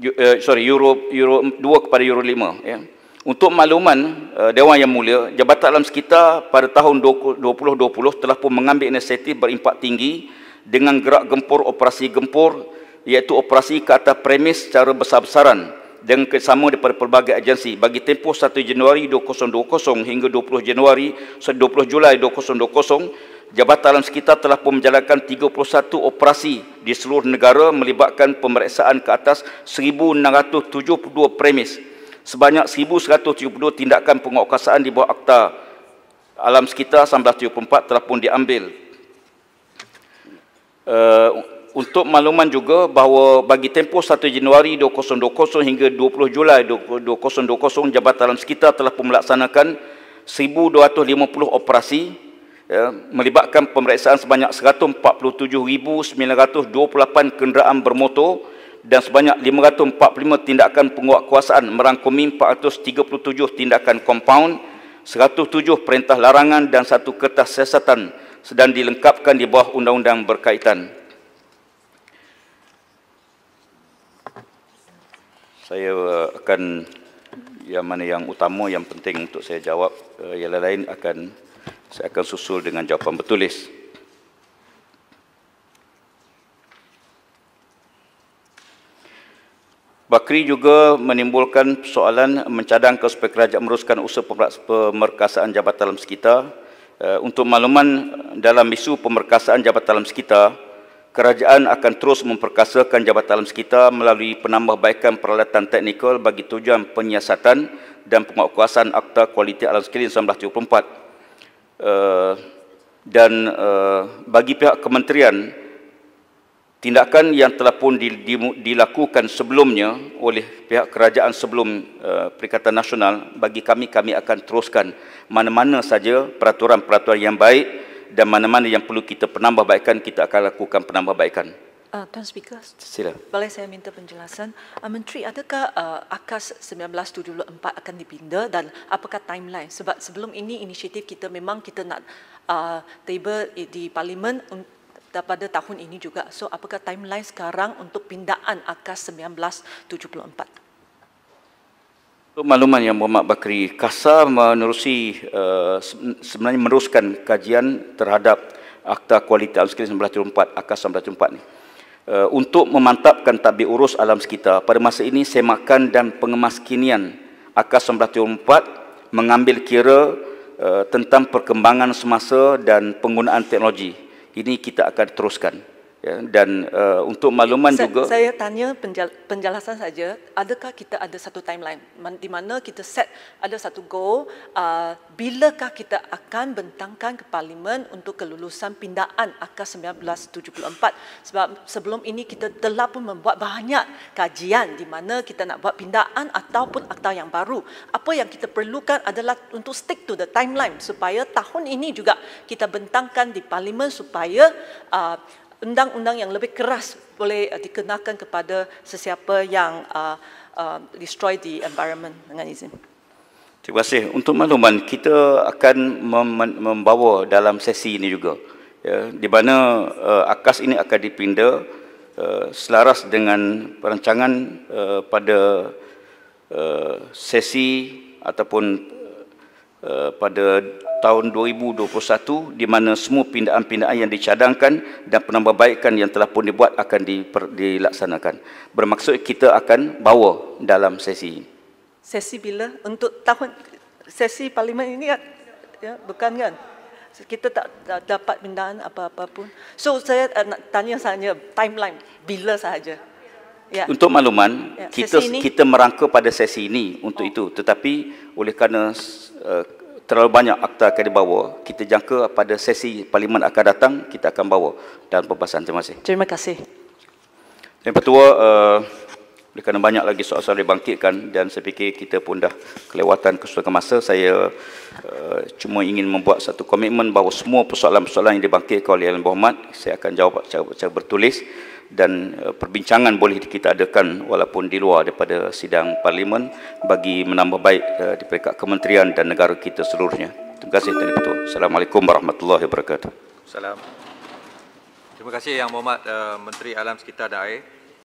Uh, sorry Euro Euro 2 kepada Euro 5 ya. Untuk makluman uh, Dewan Yang Mulia, Jabatan Alam Sekitar pada tahun 2020 telah pun mengambil inisiatif berimpak tinggi dengan gerak gempur operasi gempur iaitu operasi ke atas premis secara besar-besaran dengan kerjasama daripada pelbagai agensi. Bagi tempoh 1 Januari 2020 hingga 20 Januari 20 Julai 2020 Jabatan Alam Sekitar telah pun menjalankan 31 operasi di seluruh negara melibatkan pemeriksaan ke atas 1672 premis sebanyak 1172 tindakan penguatkuasaan di bawah Akta Alam Sekitar 1974 telah pun diambil. Uh, untuk makluman juga bahawa bagi tempoh 1 Januari 2020 hingga 20 Julai 2020 Jabatan Alam Sekitar telah pun melaksanakan 1250 operasi ya, melibatkan pemeriksaan sebanyak 147,928 kenderaan bermotor dan sebanyak 545 tindakan penguatkuasaan merangkumi 437 tindakan kompaun 107 perintah larangan dan satu kertas siasatan sedang dilengkapkan di bawah undang-undang berkaitan. saya uh, akan yang mana yang utama yang penting untuk saya jawab yang lain akan saya akan susul dengan jawapan bertulis. Bakri juga menimbulkan soalan mencadangkan supaya kerajaan meneruskan usaha pemerkasaan Jabatan Alam Sekitar. Uh, untuk makluman dalam isu pemerkasaan Jabatan Alam Sekitar, kerajaan akan terus memperkasakan Jabatan Alam Sekitar melalui penambahbaikan peralatan teknikal bagi tujuan penyiasatan dan penguatkuasaan Akta Kualiti Alam Sekitar 1974. Uh, dan uh, bagi pihak kementerian, tindakan yang telah pun di, di, dilakukan sebelumnya oleh pihak kerajaan sebelum uh, Perikatan Nasional, bagi kami, kami akan teruskan mana-mana saja peraturan-peraturan yang baik dan mana-mana yang perlu kita penambahbaikan kita akan lakukan penambahbaikan. Uh, Tuan Speaker, Sila. boleh saya minta penjelasan? Uh, Menteri, adakah uh, AKAS 1974 akan dipindah dan apakah timeline? Sebab sebelum ini inisiatif kita memang kita nak uh, table di Parlimen pada tahun ini juga. So apakah timeline sekarang untuk pindaan AKAS 1974? Untuk makluman yang Muhammad Bakri, KASA menerusi uh, sebenarnya meneruskan kajian terhadap Akta Kualiti Alam Sekitar 1904, AKAS 1904 ni. Uh, untuk memantapkan tabik urus alam sekitar, pada masa ini semakan dan pengemaskinian AKAS 1904 mengambil kira uh, tentang perkembangan semasa dan penggunaan teknologi. Ini kita akan teruskan. Ya, dan uh, untuk makluman Sa- juga Saya tanya penjal- penjelasan saja, adakah kita ada satu timeline di mana kita set ada satu goal, uh, bilakah kita akan bentangkan ke Parlimen untuk kelulusan pindaan Akta 1974 sebab sebelum ini kita telah pun membuat banyak kajian di mana kita nak buat pindaan ataupun akta yang baru. Apa yang kita perlukan adalah untuk stick to the timeline supaya tahun ini juga kita bentangkan di Parlimen supaya uh, undang-undang yang lebih keras boleh uh, dikenakan kepada sesiapa yang uh, uh, destroy the environment dengan izin. Terima kasih. Untuk makluman, kita akan mem- membawa dalam sesi ini juga. Ya, di mana uh, AKAS ini akan dipinda uh, selaras dengan perancangan uh, pada uh, sesi ataupun uh, pada tahun 2021 di mana semua pindaan-pindaan yang dicadangkan dan penambahbaikan yang telah pun dibuat akan diper, dilaksanakan. Bermaksud kita akan bawa dalam sesi ini. Sesi bila untuk tahun sesi parlimen ini kan ya bukan kan kita tak, tak dapat pindaan apa-apa pun. So saya uh, nak tanya sahaja timeline bila sahaja. Ya. Untuk makluman, Ya, kita sesi ini- kita merangka pada sesi ini untuk itu. Tetapi oleh kerana uh, terlalu banyak akta akan dibawa, kita jangka pada sesi parlimen akan datang kita akan bawa dalam pembahasan. Terima kasih. Terima kasih. Yang Pertua, uh, oleh kerana banyak lagi soal-soal dibangkitkan dan saya fikir kita pun dah kelewatan keseluruhan masa, saya uh, cuma ingin membuat satu komitmen bahawa semua persoalan-persoalan yang dibangkitkan oleh Alan Muhammad, saya akan jawab secara, secara bertulis dan uh, perbincangan boleh kita adakan walaupun di luar daripada sidang parlimen bagi menambah baik uh, di peringkat kementerian dan negara kita seluruhnya. Terima kasih Tuan Ketua. Assalamualaikum warahmatullahi wabarakatuh. Salam. Terima kasih Yang Berhormat uh, Menteri Alam Sekitar dan Air.